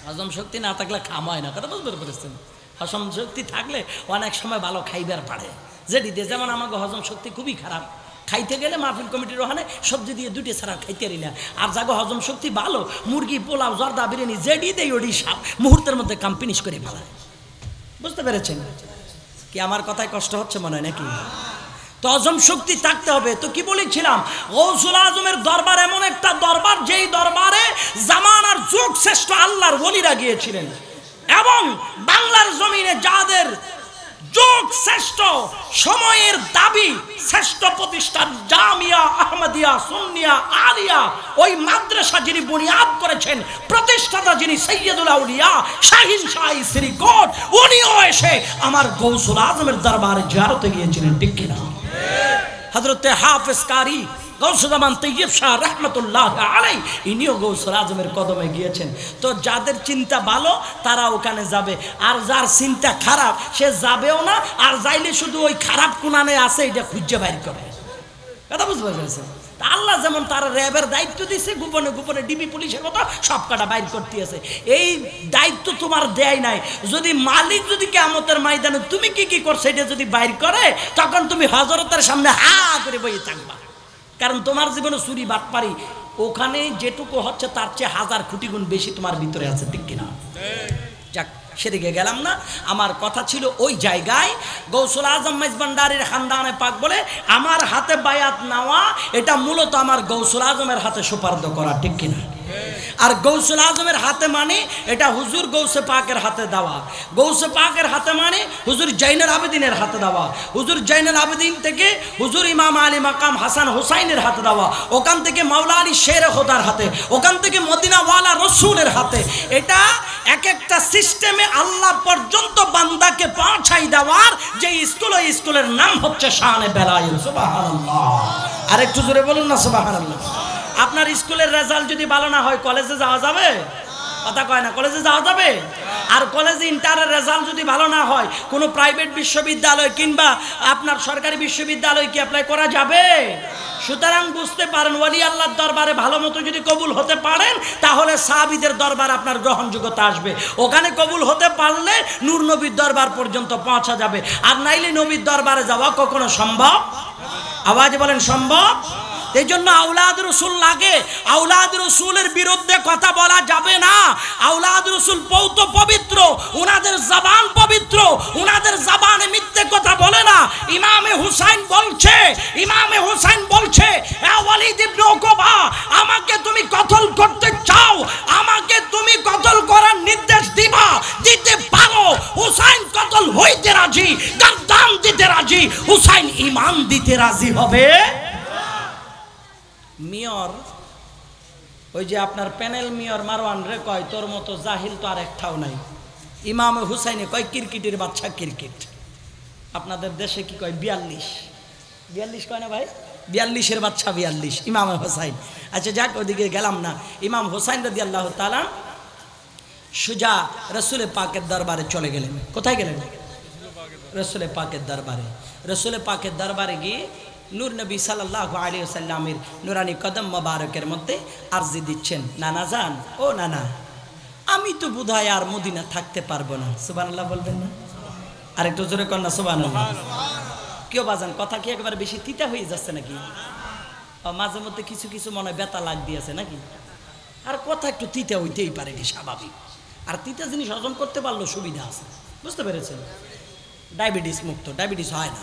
হজম শক্তি না থাকলে খাম হয় না। কথা বুঝতে পেরেছেন? হজম শক্তি থাকলে অনেক সময় ভালো খাইবার পারে। যেটিতে যেমন আমাকে হজম শক্তি খুবই খারাপ। খাইতে গেলে মাহফিল কমিটির ওখানে সবজি দিয়ে দুটি ছাড়া খাইতে না। আর যাগো হজম শক্তি ভালো, মুরগি, পোলাও, জর্দা, বিরিয়ানি যেটি দেই ওটি সাপ মুহূর্তের মধ্যে কাম ফিনিশ করে ফেলায়। বুঝতে পেরেছেন? কি আমার কথায় কষ্ট হচ্ছে মনে হয় নাকি? তো হজম শক্তি থাকতে হবে। তো কি বলেছিলাম? গৌসুল আজমের দরবার এমন একটা দরবার, যেই দরবারে জামানার যুগ শ্রেষ্ঠ আল্লাহর বলিরা গিয়েছিলেন। এবং বাংলার জমিনে যাদের যোগ শ্রেষ্ঠ, সময়ের দাবি শ্রেষ্ঠ প্রতিষ্ঠান জামিয়া আহমদিয়া, সুন্নিয়া, আলিয়া। ওই মাদ্রাসা যিনি বুনিয়াদ করেছেন, প্রতিষ্ঠাতা যিনি সৈয়দুল আউলিয়া, শাহিন শাহী শ্রীকোট, উনিও এসে আমার গৌসুল আজমের দরবারে জিয়ারতে গিয়েছিলেন, ঠিক কিনা? হজরতে হাফেজ কারি শাহ রহমতুল্লাহ আলাই ইনিও গৌসুল আজমের কদমে গিয়েছেন। তো যাদের চিন্তা ভালো, তারা ওখানে যাবে। আর যার চিন্তা খারাপ, সে যাবেও না, আর যাইলে শুধু ওই খারাপ কোনানে আছে, এটা খুঁজে বাইর করে। কথা বুঝতে পেরেছেন? আল্লাহ যেমন তার র্যাবের দায়িত্ব দিছে, গোপনে গোপনে ডিবি পুলিশের মতো সব কাটা বাইর করতে আছে। এই দায়িত্ব তোমার দেয় নাই। যদি মালিক যদি কেমতের ময়দানে তুমি কি কি করছ, এটা যদি বাইর করে, তখন তুমি হজরতের সামনে হা করে বইয়ে থাকবা। কারণ তোমার জীবনে চুরি বাদ পারি ওখানে যেটুকু হচ্ছে তার চেয়ে হাজার কোটি গুণ বেশি তোমার ভিতরে আছে, ঠিক কিনা? যাক, সেদিকে গেলাম না। আমার কথা ছিল ওই জায়গায়। গৌসল আজম মেজবান্ডারির খানদানে পাক বলে, আমার হাতে বায়াত নেওয়া, এটা মূলত আমার গৌসল আজমের হাতে সুপার্দ করা, ঠিক কিনা? আর গৌসুল আজমের হাতে মানে এটা হুজুর গৌসে পাকের হাতে দেওয়া। গৌসে পাকের হাতে মানে হুজুর জৈনুল আবেদিনের হাতে দেওয়া। হুজুর জৈনুল আবেদিন থেকে হুজুর ইমাম আলী মাকাম হাসান হুসাইনের হাতে দেওয়া। ওখান থেকে মাওলা আলী শের হোদার হাতে, ওখান থেকে মদিনাওয়ালা রসুলের হাতে। এটা এক একটা সিস্টেমে আল্লাহ পর্যন্ত বান্দাকে পৌঁছাই দেওয়ার যে স্কুল, ওই স্কুলের নাম হচ্ছে শাহানে বেলায়ুল। সুবহানাল্লাহ। আর একটু জোরে বলুন না, সুবহানাল্লাহ। আপনার স্কুলের রেজাল্ট যদি ভালো না হয়, কলেজে যাওয়া যাবে? কথা কয় না, কলেজে যাওয়া যাবে? আর কলেজে ইন্টারের রেজাল্ট যদি ভালো না হয়, কোনো প্রাইভেট বিশ্ববিদ্যালয় কিংবা আপনার সরকারি বিশ্ববিদ্যালয় কি অ্যাপ্লাই করা যাবে? সুতরাং বুঝতে পারেন ওয়ালি আল্লাহর দরবারে ভালো মতো যদি কবুল হতে পারেন, তাহলে সাহাবিদের দরবার আপনার গ্রহণযোগ্যতা আসবে। ওখানে কবুল হতে পারলে নূর নবীর দরবার পর্যন্ত পৌঁছা যাবে। আর নাইলে নবীর দরবারে যাওয়া কখনো সম্ভব? আওয়াজ বলেন, সম্ভব? এই জন্য আউলাদ রসুল লাগে। আউলাদ রসুলের বিরুদ্ধে কথা বলা যাবে না। আউলাদ রসুল পৌত পবিত্র, উনাদের জবান পবিত্র, উনাদের জবানে মিথ্যে কথা বলে না। ইমামে হুসাইন বলছে, ইমামে হুসাইন বলছে, "এ ওয়ালিদ ইবনে আমাকে তুমি কতল করতে চাও? আমাকে তুমি কতল করার নির্দেশ দিবা? দিতে পারো। হুসাইন কতল হইতে রাজি? তার দাম দিতে রাজি? হুসাইন ইমান দিতে রাজি হবে? মেয়র, ওই যে আপনার প্যানেল মেয়র মারওয়ান রে কয়, তোর মতো জাহিল তো আর একটাও নাই। ইমাম হুসাইনে কয়, ক্রিকেটের বাচ্চা ক্রিকেট। আপনাদের দেশে কি কয়, বিয়াল্লিশ। বিয়াল্লিশ কয় না ভাই? বিয়াল্লিশের বাচ্চা বিয়াল্লিশ, ইমাম হোসাইন। আচ্ছা যাক, ওদিকে গেলাম না। ইমাম হোসাইন রদি আল্লাহ তালাম সুজা রসুলে পাকের দরবারে চলে গেলেন। কোথায় গেলেন? রসুলে পাকের দরবারে। রসুলে পাকের দরবারে গিয়ে নূর নবী সাল্লাহ আলী সাল্লামের নুরানি কদম মোবারকের মধ্যে আরজি দিচ্ছেন, নানা যান ও নানা, আমি তো বোধহয় আর মদিনা থাকতে পারব না। সুবান আল্লাহ বলবেন না? আর একটু জোরে না সুবান কেউ বাজান, কথা কি একেবারে বেশি তিতা হয়ে যাচ্ছে নাকি? মাঝে মধ্যে কিছু কিছু মনে ব্যথা লাগ দিয়েছে নাকি? আর কথা একটু তিতা হইতেই পারে কি স্বাভাবিক। আর তিতা জিনিস হজম করতে পারলেও সুবিধা আছে। বুঝতে পেরেছেন? ডায়াবেটিস মুক্ত, ডায়াবেটিস হয় না।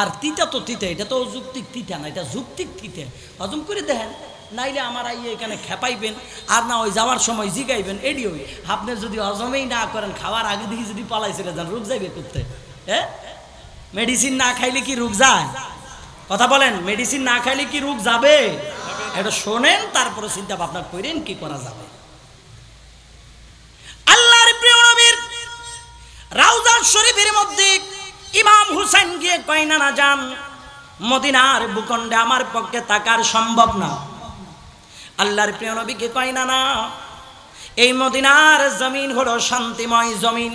আর তিতা তো তিতা, এটা তো অযুক্তিক তিতা না, এটা যুক্তিক তিতে। হজম করে দেখেন, নাইলে আমার আইয়ে এখানে খেপাইবেন, আর না ওই যাওয়ার সময় জিগাইবেন, এডি ওই। আপনি যদি হজমেই না করেন, খাওয়ার আগে দিকে যদি পালাই চলে যান, রোগ যাইবে করতে হ্যাঁ মেডিসিন না খাইলে কি রোগ যায়? কথা বলেন, মেডিসিন না খাইলে কি রোগ যাবে? এটা শোনেন, তারপরে চিন্তা ভাবনা করেন কি করা যাবে। আল্লাহর প্রিয় নবীর, রাউজান শরীফের মধ্যে ইমাম হুসেন গিয়ে কয়, না যান। মদিনার ভূখণ্ডে আমার পক্ষে থাকার সম্ভব না। আল্লাহর প্রিয় নবীকে কয়, না না, এই মদিনার জমিন হলো শান্তিময় জমিন।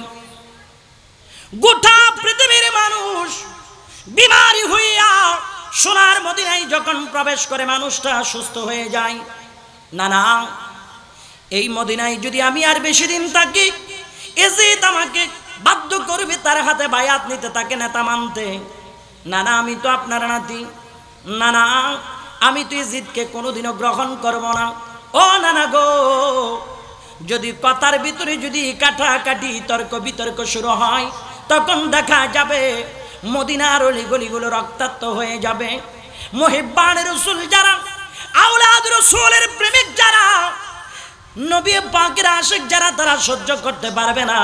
গোটা পৃথিবীর মানুষ বিমারি হইয়া সোনার মদিনায় যখন প্রবেশ করে, মানুষটা সুস্থ হয়ে যায়। না না, এই মদিনায় যদি আমি আর বেশি দিন থাকি এজিদ আমাকে বাধ্য করবে তার হাতে বায়াত নিতে, তাকে নেতা মানতে। না না আমি তো আপনার নাতি। না না আমি তো জিদকে কোনোদিনও গ্রহণ করব না। ও না না গো, যদি কথার ভিতরে যদি কাটাকাটি তর্ক বিতর্ক শুরু হয়, তখন দেখা যাবে মদিনার অলিগলিগুলো রক্তাক্ত হয়ে যাবে। মহিব্বান রসুল যারা আউলাদ রসুলের প্রেমিক যারা, নবী পাকের আশেক যারা, তারা সহ্য করতে পারবে না।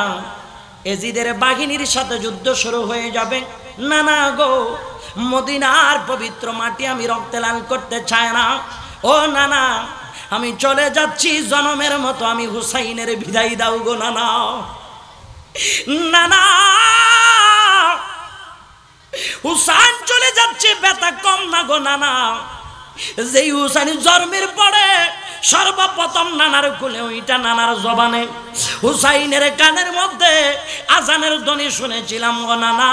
এজিদের বাহিনীর সাথে যুদ্ধ শুরু হয়ে যাবে। না না গো, মদিনার পবিত্র মাটি আমি রক্তে লাল করতে চাই না। ও, না না, আমি চলে যাচ্ছি, জনমের মতো আমি হুসাইনের বিদায় দাও গো, না না। না হুসাইন চলে যাচ্ছে, ব্যথা কম না গো, না না। যেই হুসাইন জন্মের পরে সর্বপ্রথম নানার কুলে, ওইটা নানার জবানে। হুসাইনের কানের মধ্যে আজানের ধ্বনি শুনেছিলাম, ও নানা,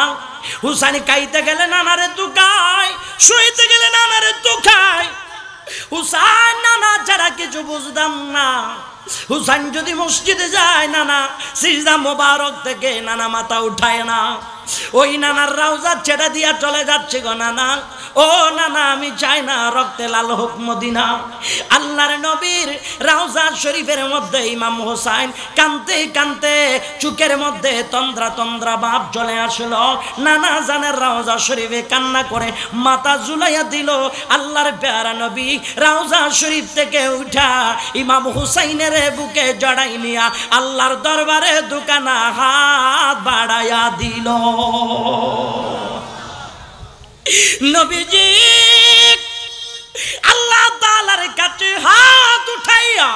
হুসাইন কাইতে গেলে নানারে তুকায়, শুইতে গেলে নানারে তুকায়। হুসাইন, নানা ছাড়া কিছু বুঝতাম না। হুসাইন যদি মসজিদে যায়, নানা, সিজদা মোবারক থেকে নানা মাথা উঠায় না। ওই নানার রাউজা ছেড়ে দিয়া চলে যাচ্ছে গো নানা। ও নানা, আমি চাই না রক্তে লাল হোক মদিনা। আল্লাহর নবীর রাউজা শরীফের মধ্যে ইমাম হোসাইন কানতে কানতে চুকের মধ্যে তন্দ্রা তন্দ্রা বাপ চলে আসলো। নানা জানের রাউজা শরীফে কান্না করে মাথা জুলাইয়া দিল। আল্লাহর পেয়ারা নবী রাউজা শরীফ থেকে উঠা ইমাম হুসাইনের বুকে জড়াই নিয়া আল্লাহর দরবারে দোকানা হাত বাড়াইয়া দিল। নবীজি আল্লাহ তাআলার কাছে হাত উঠাইয়া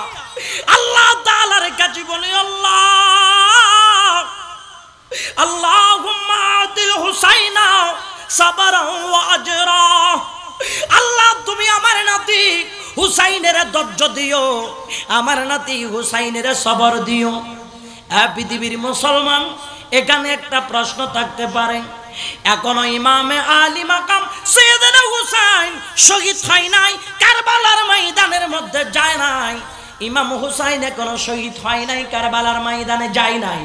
আল্লাহ তাআলার কাছে বলে আল্লাহ আল্লাহুম্মা আতিল হুসাইনা সাবরা ওয়া আজরা আল্লাহ তুমি আমার নাতি হুসাইনের ধৈর্য দিও আমার নাতি হুসাইনের সবর দিও হ্যাঁ পৃথিবীর মুসলমান এখানে একটা প্রশ্ন থাকতে পারে। এখনও ইমামে আলী মাকাম সৈয়দ হুসাইন শহীদ হয় নাই, কারবালার ময়দানের মধ্যে যায় নাই। ইমাম হুসাইন এখনও শহীদ হয় নাই, কারবালার ময়দানে যায় নাই।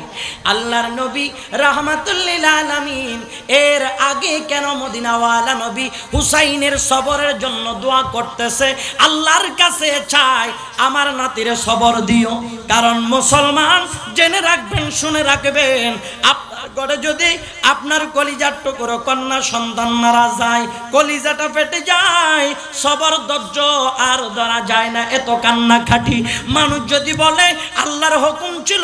আল্লাহর নবী রহমাতুল্লিল আলামিন এর আগে কেন মদিনাওয়ালা নবী হুসাইনের সবরের জন্য দোয়া করতেছে? আল্লাহর কাছে চাই আমার নাতিরে সবর দিও, কারণ মুসলমান জেনে রাখবেন, শুনে রাখবেন আপনার ঘরে যদি আপনার কলিজার টুকরো কন্যা সন্তান মারা যায়, কলিজাটা ফেটে যায়, সবর ধৈর্য আর ধরা যায় না, এত কান্না খাটি মানুষ যদি বলে, আল্লাহর হুকুম ছিল,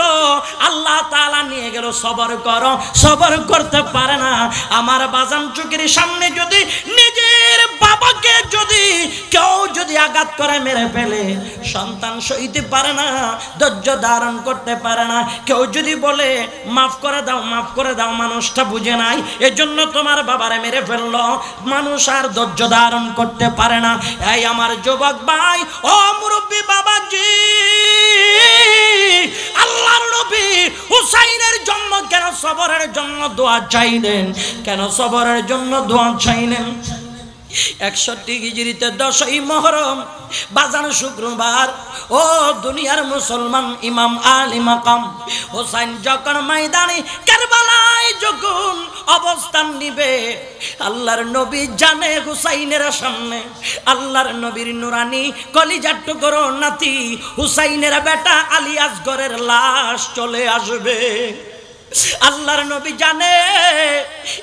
আল্লাহ তাআলা নিয়ে গেল, সবর করো, সবর করতে পারে না। আমার বাজান চোখের সামনে যদি, নিজের বাবাকে যদি, কেউ যদি আঘাত করে, মেরে ফেলে, সন্তান সইতে পারে না, ধৈর্য ধারণ করতে পারে না। কেউ যদি বলে, মাফ করে দাও, মাফ করে দাও, মানুষটা বুঝে নাই। এজন্য তোমার বাবারে মেরে ফেলল। মানুষ আর ধৈর্য ধারণ করতে পারে না। এই আমার যুবক ভাই, ও মুরব্বী বাবাজি, আল্লাহর নবী হুসাইনের জন্য কেন সবরের জন্য দোয়া চাইলেন? কেন সবরের জন্য দোয়া চাইলেন? একষট্টি হিজড়িতে দশই মহরম, বাজান শুক্রবার। ও দুনিয়ার মুসলমান ইমাম আলী মাকাম, হোসাইন যখন ময়দানে কারবালায় যখন অবস্থান নিবে, আল্লাহর নবী জানে হুসাইনের সামনে। আল্লাহর নবীর নুরানি কলিজার টুকরো নাতি হুসাইনের বেটা আলী আসগরের লাশ চলে আসবে। আল্লাহর নবী জানে,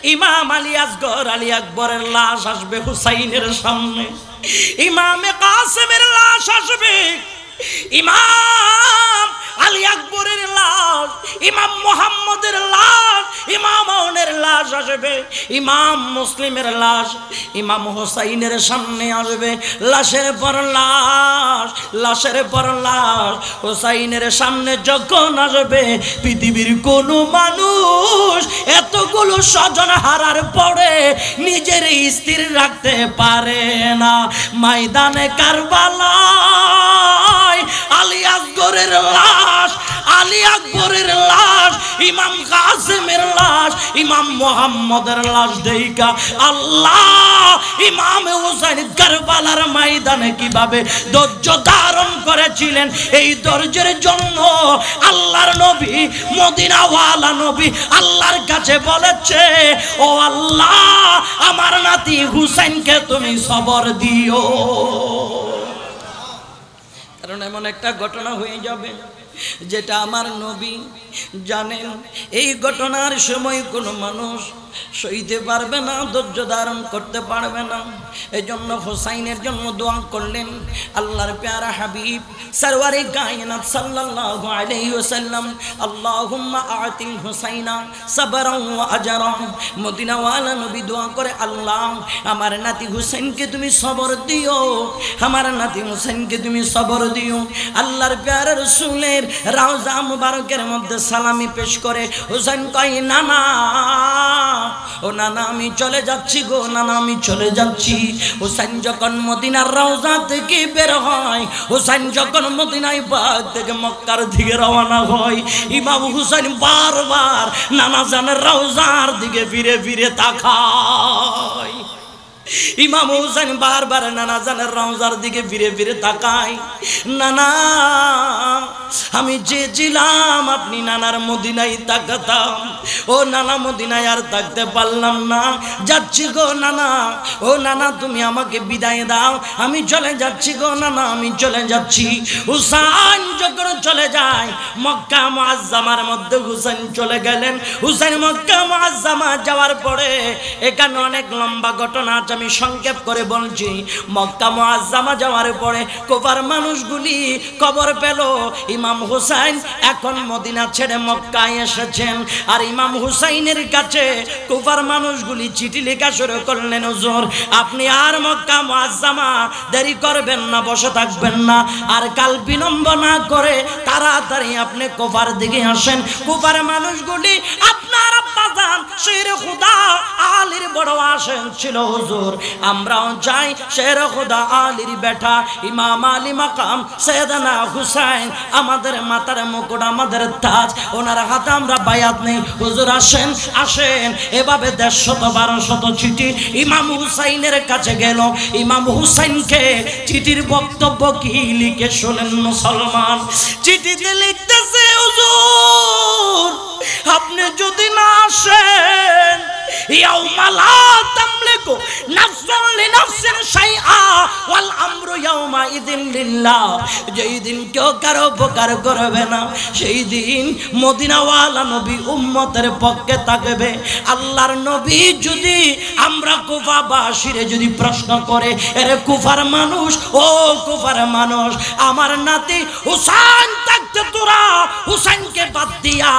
ইমাম আলী আসগর আলী আকবরের লাশ আসবে হুসাইনের সামনে। ইমামে কাসেমের লাশ আসবে। ইমাম আলী আকবরের লাশ, ইমাম মোহাম্মদের লাশ, ইমাম আউনের লাশ আসবে, ইমাম মুসলিমের লাশ, ইমাম হোসাইনের সামনে আসবে। লাশের পর লাশ, লাশের পর লাশ, হোসাইনের সামনে যখন আসবে, পৃথিবীর কোনো মানুষ এতগুলো স্বজন হারার পরে নিজের স্থির রাখতে পারে না। ময়দানে কারবালায় আলী আকবরের লাশ, আলী আকবরের লাশ, ইমাম কাসেমের লাশ, ইমাম মোহাম্মদের লাশ দেইকা আল্লাহ, ইমাম হুসাইন কারবালার ময়দানে কীভাবে ধৈর্য ধারণ করেছিলেন, এই ধৈর্যের জন্য আল্লাহর নবী, মদিনাওয়ালা নবী আল্লাহর কাছে বলেছে, ও আল্লাহ, আমার নাতি হুসাইনকে তুমি সবর দিও। কারণ এমন একটা ঘটনা হয়ে যাবে। যেটা আমার নবী জানেন, এই ঘটনার সময় কোনো মানুষ সইতে পারবে না, ধৈর্য ধারণ করতে পারবে না। এই জন্য হোসাইনের জন্য দোয়া করলেন, আল্লাহর প্যারা হাবিব, সরওয়ারে কায়নাত সাল্লাল্লাহু আলাইহি ওয়াসাল্লাম, আল্লাহুম্মা আতিল হুসাইনা সাবরান ওয়া আজরা। মদিনাওয়ালা নবী দোয়া করে, আল্লাহ, আমার নাতি হুসাইনকে তুমি সবর দিও, আমার নাতি হুসাইনকে তুমি সবর দিও। আল্লাহর প্যারা রাসূলের রাওজা মুবারকের মধ্যে সালামি পেশ করে হুসাইন কয় না না ও নানা, আমি চলে যাচ্ছি গো, নানা, আমি চলে যাচ্ছি। হুসাইন যখন মদিনার রওজা থেকে বের হয় হুসাইন যখন মদিনায় বাগ থেকে মক্কার দিকে রওনা হয়, ইমাম হুসাইন বারবার নানা জানের রওজার দিকে ফিরে ফিরে তাকায়। ইমাম হুসাইন বারবার নানা জানের রওজার দিকে ফিরে ফিরে তাকায়। নানা, আমি যে ছিলাম আপনি নানার মদিনায় তাকাতাম। ও নানা মদিনায় আর থাকতে পারলাম না। যাচ্ছি গো নানা, ও নানা তুমি আমাকে বিদায় দাও। আমি চলে যাচ্ছি গো নানা, আমি চলে যাচ্ছি। হুসাইন যখন চলে যায়, মক্কা মুআজ্জামার মধ্যে হুসাইন চলে গেলেন। হুসাইন মক্কা মুআজ্জামা যাওয়ার পরে এখানে অনেক লম্বা ঘটনা আছে। আমি সংক্ষেপ করে বলছি, মক্কা মুআজ্জামা যাওয়ার পরে কোপার মানুষগুলি কবর পেল, ইমাম হুসাইন এখন মদিনা ছেড়ে মক্কায় এসেছেন। আর ইমাম হুসাইনের কাছে কুফার মানুষগুলি চিঠি লেখা শুরু করলেন, হুজুর, আপনি আর মক্কা মুআজ্জামা দেরি করবেন না, বসে থাকবেন না। আর কাল বিলম্ব না করে তাড়াতাড়ি আপনি কুফার দিকে আসেন। কুফার মানুষগুলি, আপনার আব্বাজান, শের খুদা, আলীর বড় আসেন ছিল, হুজুর। আমরাও চাই শের খুদা আলীর বেটা, ইমাম আলী মাকাম সৈয়দনা হুসাইন, আমাদের মাথার মুকুট, আমাদের তাজ, ওনার হাতে আমরা বায়াত নেই। হুজুর, আসেন আসেন। এভাবে দেড়শত, বারোশত চিঠি ইমাম হুসাইনের কাছে গেল। ইমাম হুসাইনকে চিঠির বক্তব্য কি লিখে শোনেন মুসলমান? চিঠিতে লিখতেছে, হুজুর, আপনি যদি না আসেন যেই দিন কেউ কারও উপকার করবে না, সেই দিন মদিনাওয়ালা নবী উম্মতের পক্ষে থাকবে। আল্লাহর নবী যদি আমরা যদি প্রশ্ন করে, এরে কুফার মানুষ, ও কুফার মানুষ, আমার নাতি হুসাইন থাকতে তোরা, হুসাইনকে বাদ দিয়া,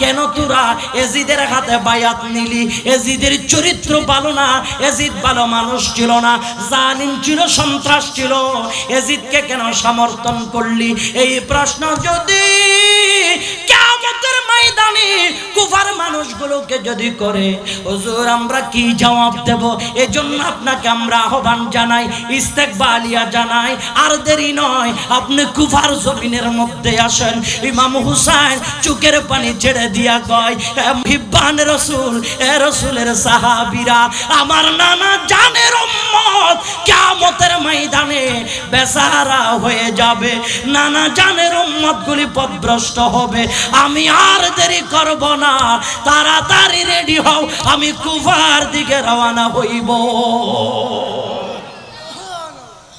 কেন তোরা এজিদের হাতে বায়াত নিলি? এজিদের চরিত্র ভালো না, এজিদ ভালো মানুষ ছিল না, জালিম ছিল, সন্ত্রাস ছিল। এজিদকে কেন সমর্থন করলি? এই প্রশ্ন যদি এজন্য আপনাকে আমরা আহ্বান জানাই জানাই, আর দেরি নয়, আপনি মধ্যে আসেন চুকের পানি ছেড়ে দিয়া হিব্বান রসুল এ রসুলের সাহাবিরা, আমার নানা জানের উম্মত কিয়ামতের ময়দানে বেসারা হয়ে যাবে। নানা জানের উম্মতগুলি পদভ্রষ্ট হবে। আমি আর দেরি করব না। তাড়াতাড়ি রেডি হও, আমি কুফার দিকে রওনা হইব।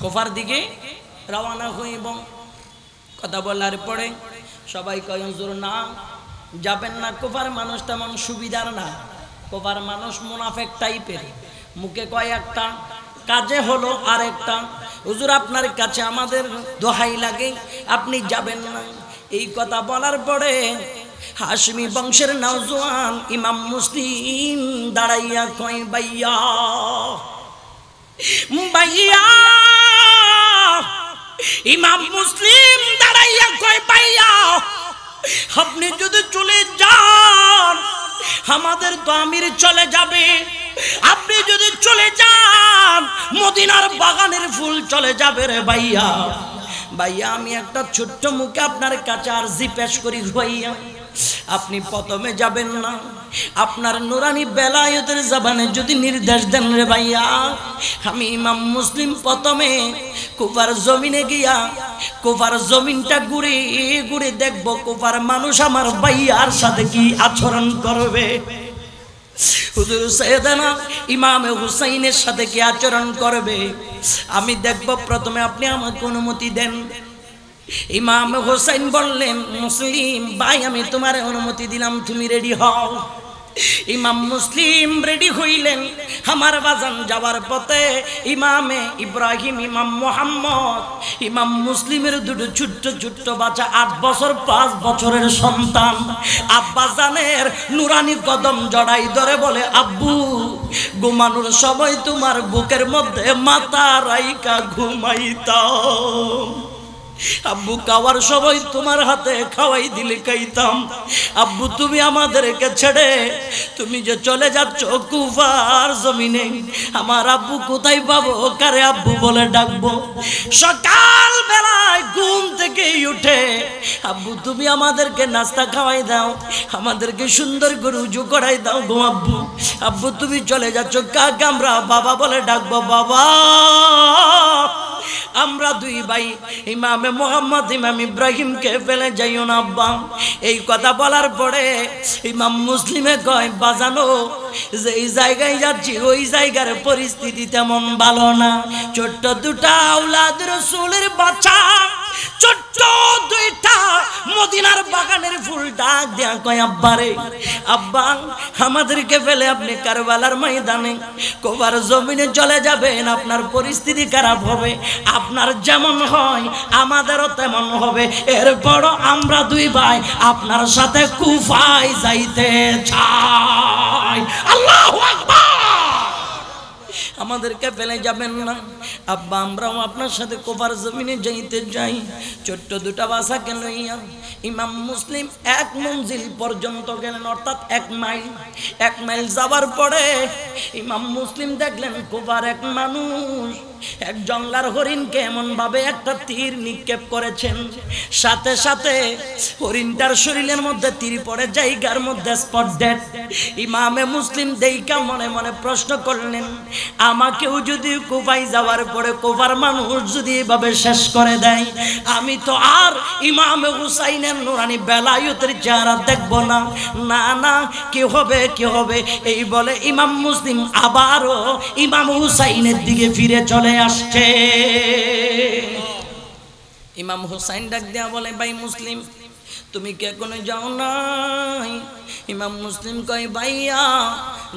কুফার দিকে রওনা হইব। কথা বলার পরে সবাই কয় না, যাবেন না। কুফার মানুষ তেমন সুবিধার না। কুফার মানুষ মুনাফেক টাইপের। মুখে কয় একটা, কাজে হলো আরেকটা। হুজুর, আপনার কাছে আমাদের দোহাই লাগে, আপনি যাবেন না। এই কথা বলার পরে হাসমি বংশের নওজোয়ান ইমাম মুসলিম দাঁড়াইয়া কয় বাইয়া বাইয়া ইমাম মুসলিম দাঁড়াইয়া কয় বাইয়া আপনি যদি চলে যান আমাদের তো আমির চলে যাবে। আপনি যদি চলে যান, মদিনার বাগানের ফুল চলে যাবে রে ভাইয়া। ভাইয়া, আমি একটা ছোট্ট মুখে আপনার কাছে আরজি পেশ করি ভাইয়া। আপনি প্রথমে যাবেন না। আপনার নুরানি বেলায়তের জবানে যদি নির্দেশ দেন রে ভাইয়া, আমি ইমাম মুসলিম প্রথমে কুফার জমিনে গিয়া কুফার জমিনটা ঘুরে ঘুরে দেখব কুফার মানুষ আমার ভাইয়ার সাথে কি আচরণ করবে। হুজুর সৈয়দানা ইমামে হুসাইনের সাথে কি আচরণ করবে? আমি দেখব প্রথমে আপনি আমাকে অনুমতি দেন। ইমাম হোসেন বললেন, মুসলিম, ভাই, আমি তোমার অনুমতি দিলাম, তুমি রেডি হও। ইমাম মুসলিম রেডি হইলেন। আমার বাজান যাওয়ার পথে ইমামে ইব্রাহিম, ইমাম মোহাম্মদ, ইমাম মুসলিমের দুটো ছোট্ট ছোট্ট বাচ্চা, আট বছর, পাঁচ বছরের সন্তান। আব্বাজানের নুরানি কদম জড়াই ধরে বলে, আব্বু, ঘুমানোর সময় তোমার বুকের মধ্যে মাথা রাইকা ঘুমাইতাম। আব্বু খাওয়ার সবাই তোমার হাতে খাওয়াই দিলে খাইতাম। আব্বু, তুমি আমাদেরকে ছেড়ে, তুমি যে চলে যাচ্ছ কুফার জমিনে, আমার আব্বু কোথায় পাবো? কারে আব্বু বলে ডাকবো? সকাল বেলায় ঘুম থেকে উঠে, আব্বু, তুমি আমাদেরকে নাস্তা খাওয়াই দাও, আমাদেরকে সুন্দর করে উজু করাই দাও গো আব্বু। আব্বু, তুমি চলে যাচ্ছ কাকে আমরা বাবা বলে ডাকবো? বাবা! আমরা দুই ভাই, ইমামে মোহাম্মদ, ইমাম ইব্রাহিমকে ফেলে যাইও না আব্বা। এই কথা বলার পরে ইমাম মুসলিমে কয়, বাজানো, যে এই জায়গায় যাচ্ছি, ওই জায়গার পরিস্থিতি তেমন ভালো না। ছোট্ট দুটা আউলাদ রসুলের বাচ্চা, ছোট্ট দুইটা মদিনার বাগানের ফুল ডাক দেয়া কয় আব্বারে আব্বা, আমাদেরকে ফেলে আপনি কারবালার ময়দানে। কোবার জমিনে চলে যাবেন, আপনার পরিস্থিতি খারাপ হবে। আপনার যেমন হয়, আমাদেরও তেমন হবে। এরপর আমরা দুই ভাই আপনার সাথে কুফায় যাইতে চাই। আল্লাহ আমাদেরকে ফেলে যাবেন না। আব্বা, আমরাও আপনার সাথে কোপার জমিনে যাইতে যাই ছোট্ট দুটা বাসাকে লইয়া ইমাম মুসলিম এক মঞ্জিল পর্যন্ত গেলেন, অর্থাৎ এক মাইল। এক মাইল যাবার পরে ইমাম মুসলিম দেখলেন কোপার এক মানুষ। এক জঙ্গলার হরিণকে এমন ভাবে একটা তীর নিক্ষেপ করেছেন। সাথে সাথে হরিণটার শরীরের মধ্যে তীর পড়ে, জায়গার মধ্যে স্পট ডেড ইমামে মুসলিম দেইকা মনে মনে প্রশ্ন করলেন, আমাকেও যদি কোপাই যাওয়ার পরে কোপার মানুষ যদি এভাবে শেষ করে দেয়, আমি তো আর ইমামে হুসাইনের নুরানি বেলায়তের চেহারা দেখব না। না না, কি হবে কি হবে? এই বলে ইমাম মুসলিম আবারও ইমাম হুসাইনের দিকে ফিরে চলে আসছে। ইমাম হুসাইন ডাক দেয়া বলে ভাই মুসলিম তুমি কে কোনো যাও নাই? ইমাম মুসলিম কয় ভাইয়া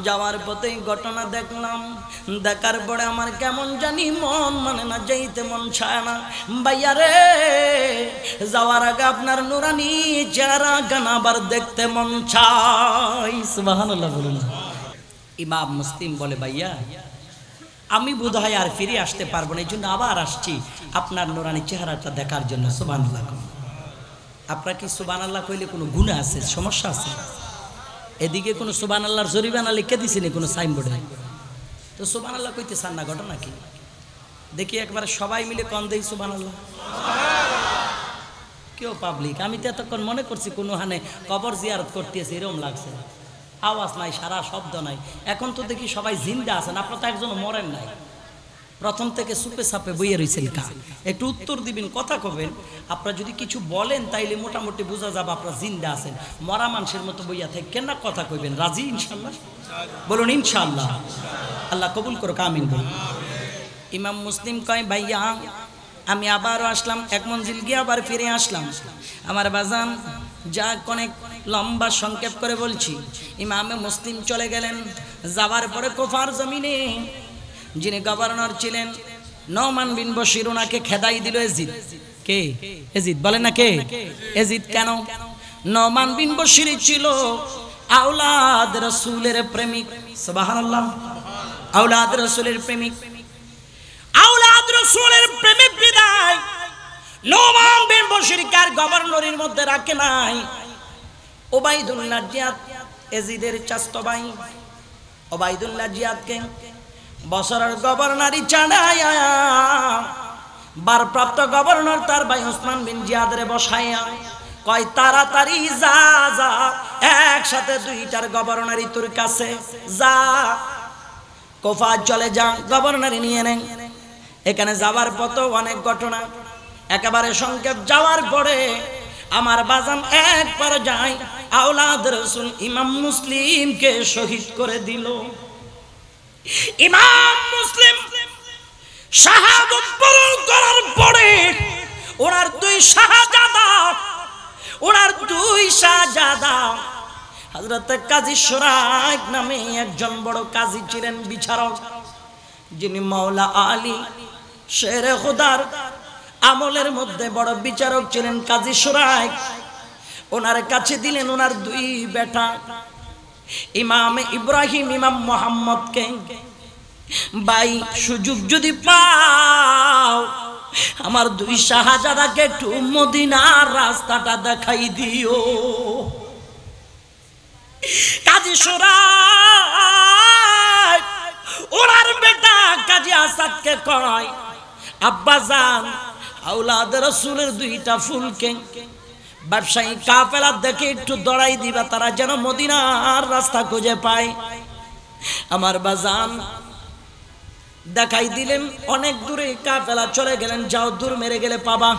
যাওয়ার পথেই ঘটনা দেখলাম। দেখার পরে আমার কেমন জানি মন মানে না যাইতে মন ছায় না। ভাইয়া রে যাওয়ার আগে আপনার নুরানি চেহারা গান আবার দেখতে মন চাই সুবহানাল্লাহ বলুন। ইমাম মুসলিম বলে ভাইয়া আমি বোধ হয় আর ফিরে আসতে পারব না, এই জন্য আবার আসছি আপনার নোরানি চেহারাটা দেখার জন্য সুবান আপনার কি সুবান আল্লাহ কইলে কোনো গুণা আছে, সমস্যা আছে? এদিকে কোনো সুবান আল্লাহর জরিমানা লিখে দিছেনি কোনো সাইনবোর্ডে তো সুবান আল্লাহ কইতে চান না, ঘটনা কি? দেখি একবার সবাই মিলে কন দেই সুবান আল্লাহ কেউ পাবলিক আমি তো এতক্ষণ মনে করছি কোনো হানে কবর জিয়ারত করতেছি, এরকম লাগছে। আওয়াজ নাই, সারা শব্দ নাই। এখন তো দেখি সবাই জিন্দা আছেন, আপনার তো একজন মরেন নাই। প্রথম থেকে সুপে সাপে বইয়ে রয়েছেন কা একটু উত্তর দিবেন, কথা কবেন। আপনারা যদি কিছু বলেন, তাইলে মোটামুটি বোঝা যাবে আপনারা জিন্দা আছেন। মরা মানুষের মতো বইয়া থাকেন না, কথা কইবেন। রাজি ইনশাল্লাহ বলুন ইনশাল্লাহ আল্লাহ কবুল করো কামিন বলুন। ইমাম মুসলিম কয়, ভাইয়া, আমি আবারও আসলাম, এক মঞ্জিল গিয়ে আবার ফিরে আসলাম। আমার বাজান যা অনেক লম্বা সংক্ষেপ করে বলছি। ইমামে মুসলিম চলে গেলেন যাবার পরে কোফার জমিনে। যিনি গভর্নর ছিলেন নমান বিন বশির ওনাকে খেদাই দিল এজিদ। কে? এজিদ বলে না কে? এজিদ কেন? নমান বিন বশির ছিল আউলাদ রসুলের প্রেমিক। সুবহানাল্লাহ। আউলাদ রসুলের প্রেমিক। আউলাদ রসুলের প্রেমিক বিদায়। নোমান বিন বশির কার গভর্নরের মধ্যে রাখে নাই। ওবাইদুল্লাহ জিয়াদ এজিদের চাস্ত ভাই ওবাইদুল্লাহ জিয়াদকে বছরের গভর্নরই চাড়ায়া বারপ্রাপ্ত গভর্নর তার ভাই ওসমান বিন জিয়াদরে বসাইয়া কয়, তাড়াতাড়ি যা যা, একসাথে দুইটার গভর্নরই তোর কাছে যা। কোফা চলে যা, গভর্নরই নিয়ে নেন এখানে যাওয়ার পথ অনেক ঘটনা। একেবারে সংক্ষেপ যাওয়ার পরে আমার বাজান একবার যায়, আওলাদ রসুল ইমাম মুসলিমকে শহীদ করে দিল। ইমাম মুসলিম শাহাদত করার পরে ওনার দুই শাহজাদা, ওনার দুই শাহজাদা, হযরত কাজী সুরাইক নামে একজন বড় কাজী ছিলেন বিচারক, যিনি মাওলা আলী শেরে খুদার আমলের মধ্যে বড় বিচারক ছিলেন কাজী সুরাইক ওনার কাছে দিলেন ওনার দুই বেটা। ইমাম ইব্রাহিম, ইমাম মোহাম্মদকে, ভাই, সুযোগ যদি পাও, আমার দুই শাহজাদাকে একটু মদিনার রাস্তাটা দেখাই দিও। কাজী সোরাই ওনার বেটা কাজী আসাদকে কয়, আব্বা যান আউলাদ রসুলের দুইটা ফুলকে ব্যবসায়ী কাফেলা দেখে একটু দড়াই দিবা, তারা যেন মদিনার রাস্তা খুঁজে পায়। আমার বাজান দেখাই দিলেন, অনেক দূরে কাফেলা চলে গেলেন, যাও দূর মেরে গেলে পাবা।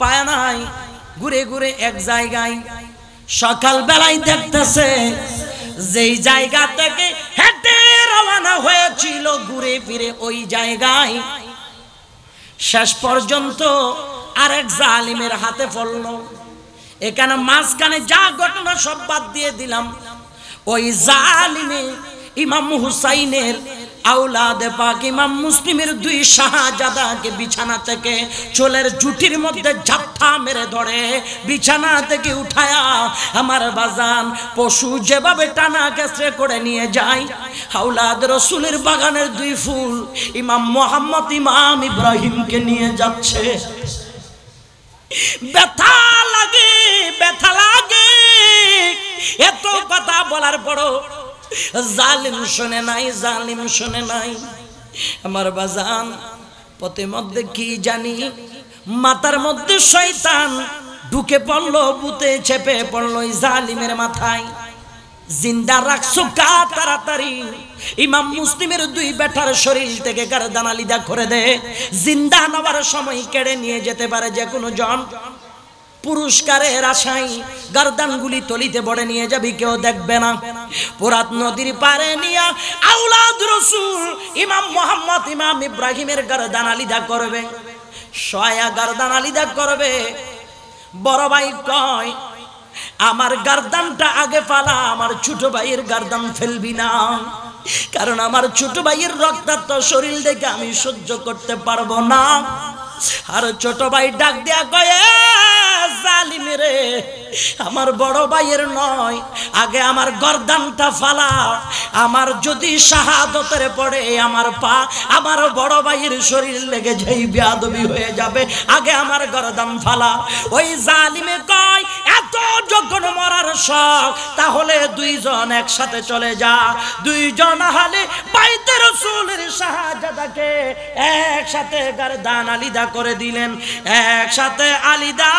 পায় নাই, ঘুরে ঘুরে এক জায়গায়। সকাল বেলায় দেখতেছে, যেই জায়গা থেকে হেঁটে রওনা হয়েছিল, ঘুরে ফিরে ওই জায়গায়। শেষ পর্যন্ত আরেক জালিমের হাতে পড়ল। এখানে মাঝখানে যা ঘটনা সব বাদ দিয়ে দিলাম। ওই জালিমে ইমাম হুসাইনের আউলাদে পাক ইমাম মুসলিমের দুই শাহজাদাকে বিছানা থেকে চোলের জুটির মধ্যে ঝাপটা মেরে ধরে, বিছানা থেকে উঠায়া আমার বাজান পশু যেভাবে টানা কেসরে করে নিয়ে যায়। আউলাদ রসুলের বাগানের দুই ফুল ইমাম মোহাম্মদ ইমাম ইব্রাহিমকে নিয়ে যাচ্ছে। ব্যথা লাগে ব্যথা লাগে। এত কথা বলার পরও জালিম শুনে নাই, জালিম শুনে নাই। আমার বাজান, পথে মধ্যে কি জানি, মাথার মধ্যে শয়তান ঢুকে পড়ল, বুতে চেপে পড়ল জালিমের মাথায়। জিন্দা রাখছো কা তাড়াতাড়ি। ইমাম মুসলিমের দুই বেটার শরীর থেকে গারদান আলিদা করে দে। জিন্দা নেওয়ার সময় কেড়ে নিয়ে যেতে পারে যে কোনো জন। পুরস্কারের আশায় গারদানগুলি তলিতে বড়ে নিয়ে যাবি, কেউ দেখবে না। পুরাত নদীর পারে নিয়া আউলাদ রসুল ইমাম মোহাম্মদ ইমাম ইব্রাহিমের গারদান আলিদা করবে। সয়া গার্দান আলিদা করবে। বড় ভাই কয়, আমার গার্দানটা আগে ফালা, আমার ছোট ভাইয়ের গার্দান ফেলবি না। কারণ আমার ছোট ভাইয়ের রক্তাক্ত শরীর দেখে আমি সহ্য করতে পারব না। আর ছোট ভাই ডাক দেয়া কয়ে জালিম রে আমার বড় ভাইয়ের নয়। আগে আমার গর্দানটা ফালা। আমার যদি শাহাদতের পড়ে আমার পা আমার বড় ভাইয়ের শরীর লেগে যেই বেয়াদবি হয়ে যাবে, আগে আমার গর্দান ফালা। ওই জালিমে কয়, এত যখন মরার শখ, তাহলে দুইজন একসাথে চলে যা। দুইজন হালে বাইতে রসুলের শাহজাদাকে একসাথে গারদান আলিদা করে দিলেন। একসাথে আলিদা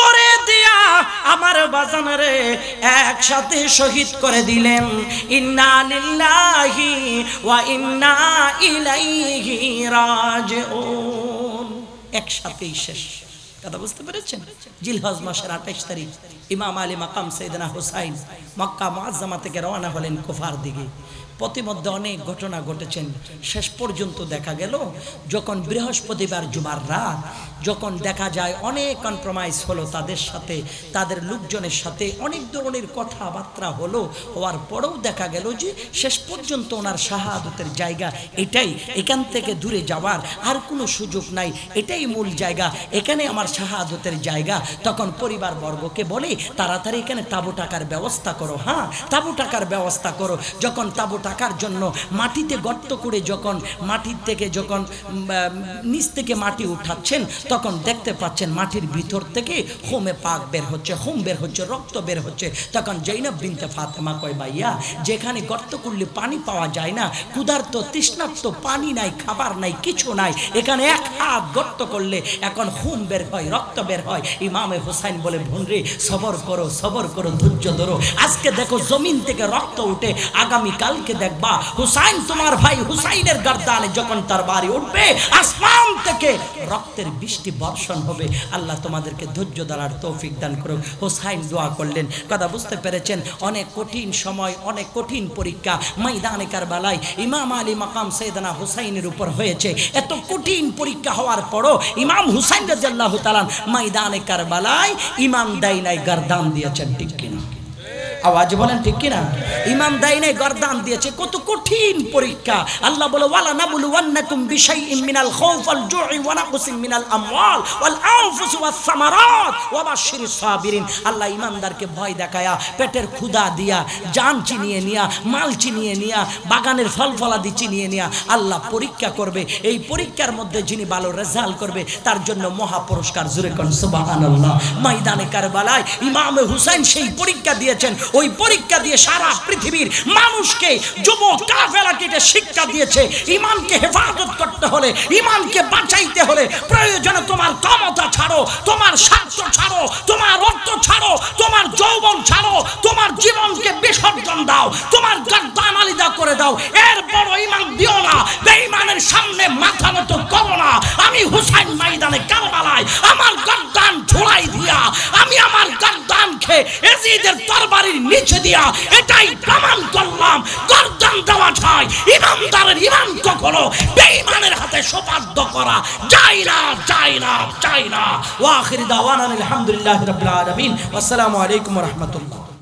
করে দিয়া আমার বাজানরে একসাথে শহীদ করে দিলেন। ইন্না লিল্লাহি ওয়া ইন্না ইলাইহি রাজিউন। একসাথেই শেষ। কথা বুঝতে পেরেছেন? জিলহজ মাসের আঠাইশ তারিখ, ইমাম আলী মাকাম সৈদনা হুসাইন মক্কা মুআজ্জামা থেকে রওনা হলেন কুফার দিকে। পথিমধ্যে অনেক ঘটনা ঘটেছেন। শেষ পর্যন্ত দেখা গেল, যখন বৃহস্পতিবার জুমার রাত যখন দেখা যায় অনেক কম্প্রোমাইজ হলো তাদের সাথে, তাদের লোকজনের সাথে, অনেক ধরনের কথাবার্তা হলো, হওয়ার পরেও দেখা গেল যে শেষ পর্যন্ত ওনার শাহাদতের জায়গা এটাই, এখান থেকে দূরে যাওয়ার আর কোনো সুযোগ নাই, এটাই মূল জায়গা। এখানে আমার শাহাদতের জায়গা। তখন পরিবার বর্গকে বলে, তাড়াতাড়ি এখানে তাবু টাকার ব্যবস্থা করো হ্যাঁ? তাবু টাকার ব্যবস্থা করো। যখন তাবু টাকার জন্য মাটিতে গর্ত করে যখন, মাটির থেকে যখন নিচ থেকে মাটি উঠাচ্ছেন তখন দেখতে পাচ্ছেন মাটির ভিতর থেকে হোমে পাক বের হচ্ছে, হোম বের হচ্ছে, রক্ত বের হচ্ছে। তখন জৈনব বিনতে ফাতেমা কয়, ভাইয়া, যেখানে গর্ত করলে পানি পাওয়া যায় না, ক্ষুধার্ত, তৃষ্ণার্ত, পানি নাই, খাবার নাই, কিছু নাই, এখানে এক হাত গর্ত করলে এখন হুম বের হয়, রক্ত বের হয়। ইমামে হুসাইন বলে, ভুনরে, সবর করো সবর করো, ধৈর্য ধরো। আজকে দেখো জমিন থেকে রক্ত উঠে, আগামী কালকে দেখবা, হুসাইন তোমার ভাই হুসাইনের গর্দানে যখন তার বাড়ি উঠবে, আসমান থেকে রক্তের বৃষ্টি বর্ষণ হবে। আল্লাহ তোমাদেরকে ধৈর্য দ্বারার তৌফিক দান করুক। হোসাইন দোয়া করলেন। কথা বুঝতে পেরেছেন? অনেক কঠিন সময়, অনেক কঠিন পরীক্ষা ময়দানে কারবালায়। ইমাম আলী মাকাম সৈদানা হুসাইনের উপর হয়েছে। এত কঠিন পরীক্ষা হওয়ার পরও ইমাম হুসাইন রাজিয়াল্লাহু তাআলা ময়দানে কারবালায় ইমাম দাইনায় গারদান দিয়েছেন, ঠিক কিনা? আওয়াজ বলেন ঠিক কিনা? ইমাম দেয় নাই গরদান দিয়েছে, কত কঠিন পরীক্ষা। আল্লাহ বলে, ওয়ালা নাবুলু ওয়ান্নাকুম বিশাইইম মিনাল খাউফ ওয়াল জু'i ওয়া নাকসিম মিনাল আমওয়াল ওয়াল আনফুস ওয়াস সামারাত ওয়া বাশশিরিস সাবিরিন। আল্লাহ ইমানদারকে ভয় দেখায়া, পেটের ক্ষুধা দিয়া, জান চিনিয়ে নিয়া, মাল চিনিয়ে নিয়া, বাগানের ফল ফলাদি চিনিয়ে নিয়া আল্লাহ পরীক্ষা করবে। এই পরীক্ষার মধ্যে যিনি ভালো রেজাল্ট করবে, তার জন্য মহা পুরস্কার জুরে কোন, সুবহানাল্লাহ। ময়দানে কারবালায় ইমামে হুসাইন সেই পরীক্ষা দিয়েছেন ওই পরীক্ষা দিয়ে সারা পৃথিবীর মানুষকে যুব শিক্ষা দিয়েছে। ইমানকে হেফাজত করতে হলে ইমানকে বাঁচাইতে হলে প্রয়োজনে তোমার ক্ষমতা ছাড়ো, তোমার স্বার্থ ছাড়ো, তোমার অর্থ ছাড়ো, তোমার যৌবন ছাড়ো, তোমার জীবনকে বিসর্জন দাও, তোমার গর্দান আলিদা করে দাও। এর বড় ইমান দিও না, বেঈমানের সামনে মাথা নত করো না। আমি হুসাইন ময়দানে, কারবালায় আমার গর্দান ঝোলাই দিয়া, আমি আমার গর্দান খেয়ে এজিদের তরবারির নিচে দিয়া, এটাই প্রমাণ করলাম গর্দান দেওয়া যায়। ইমানদারের ইমান কখনো বেঈমানের হাতে সোপাদ্য করা যায় না যায় না যায় না। ওয়া আখির দাওয়ানা আলহামদুলিল্লাহি রাব্বিল আলামিন। আসসালামু আলাইকুম ওয়া রাহমাতুল্লাহ।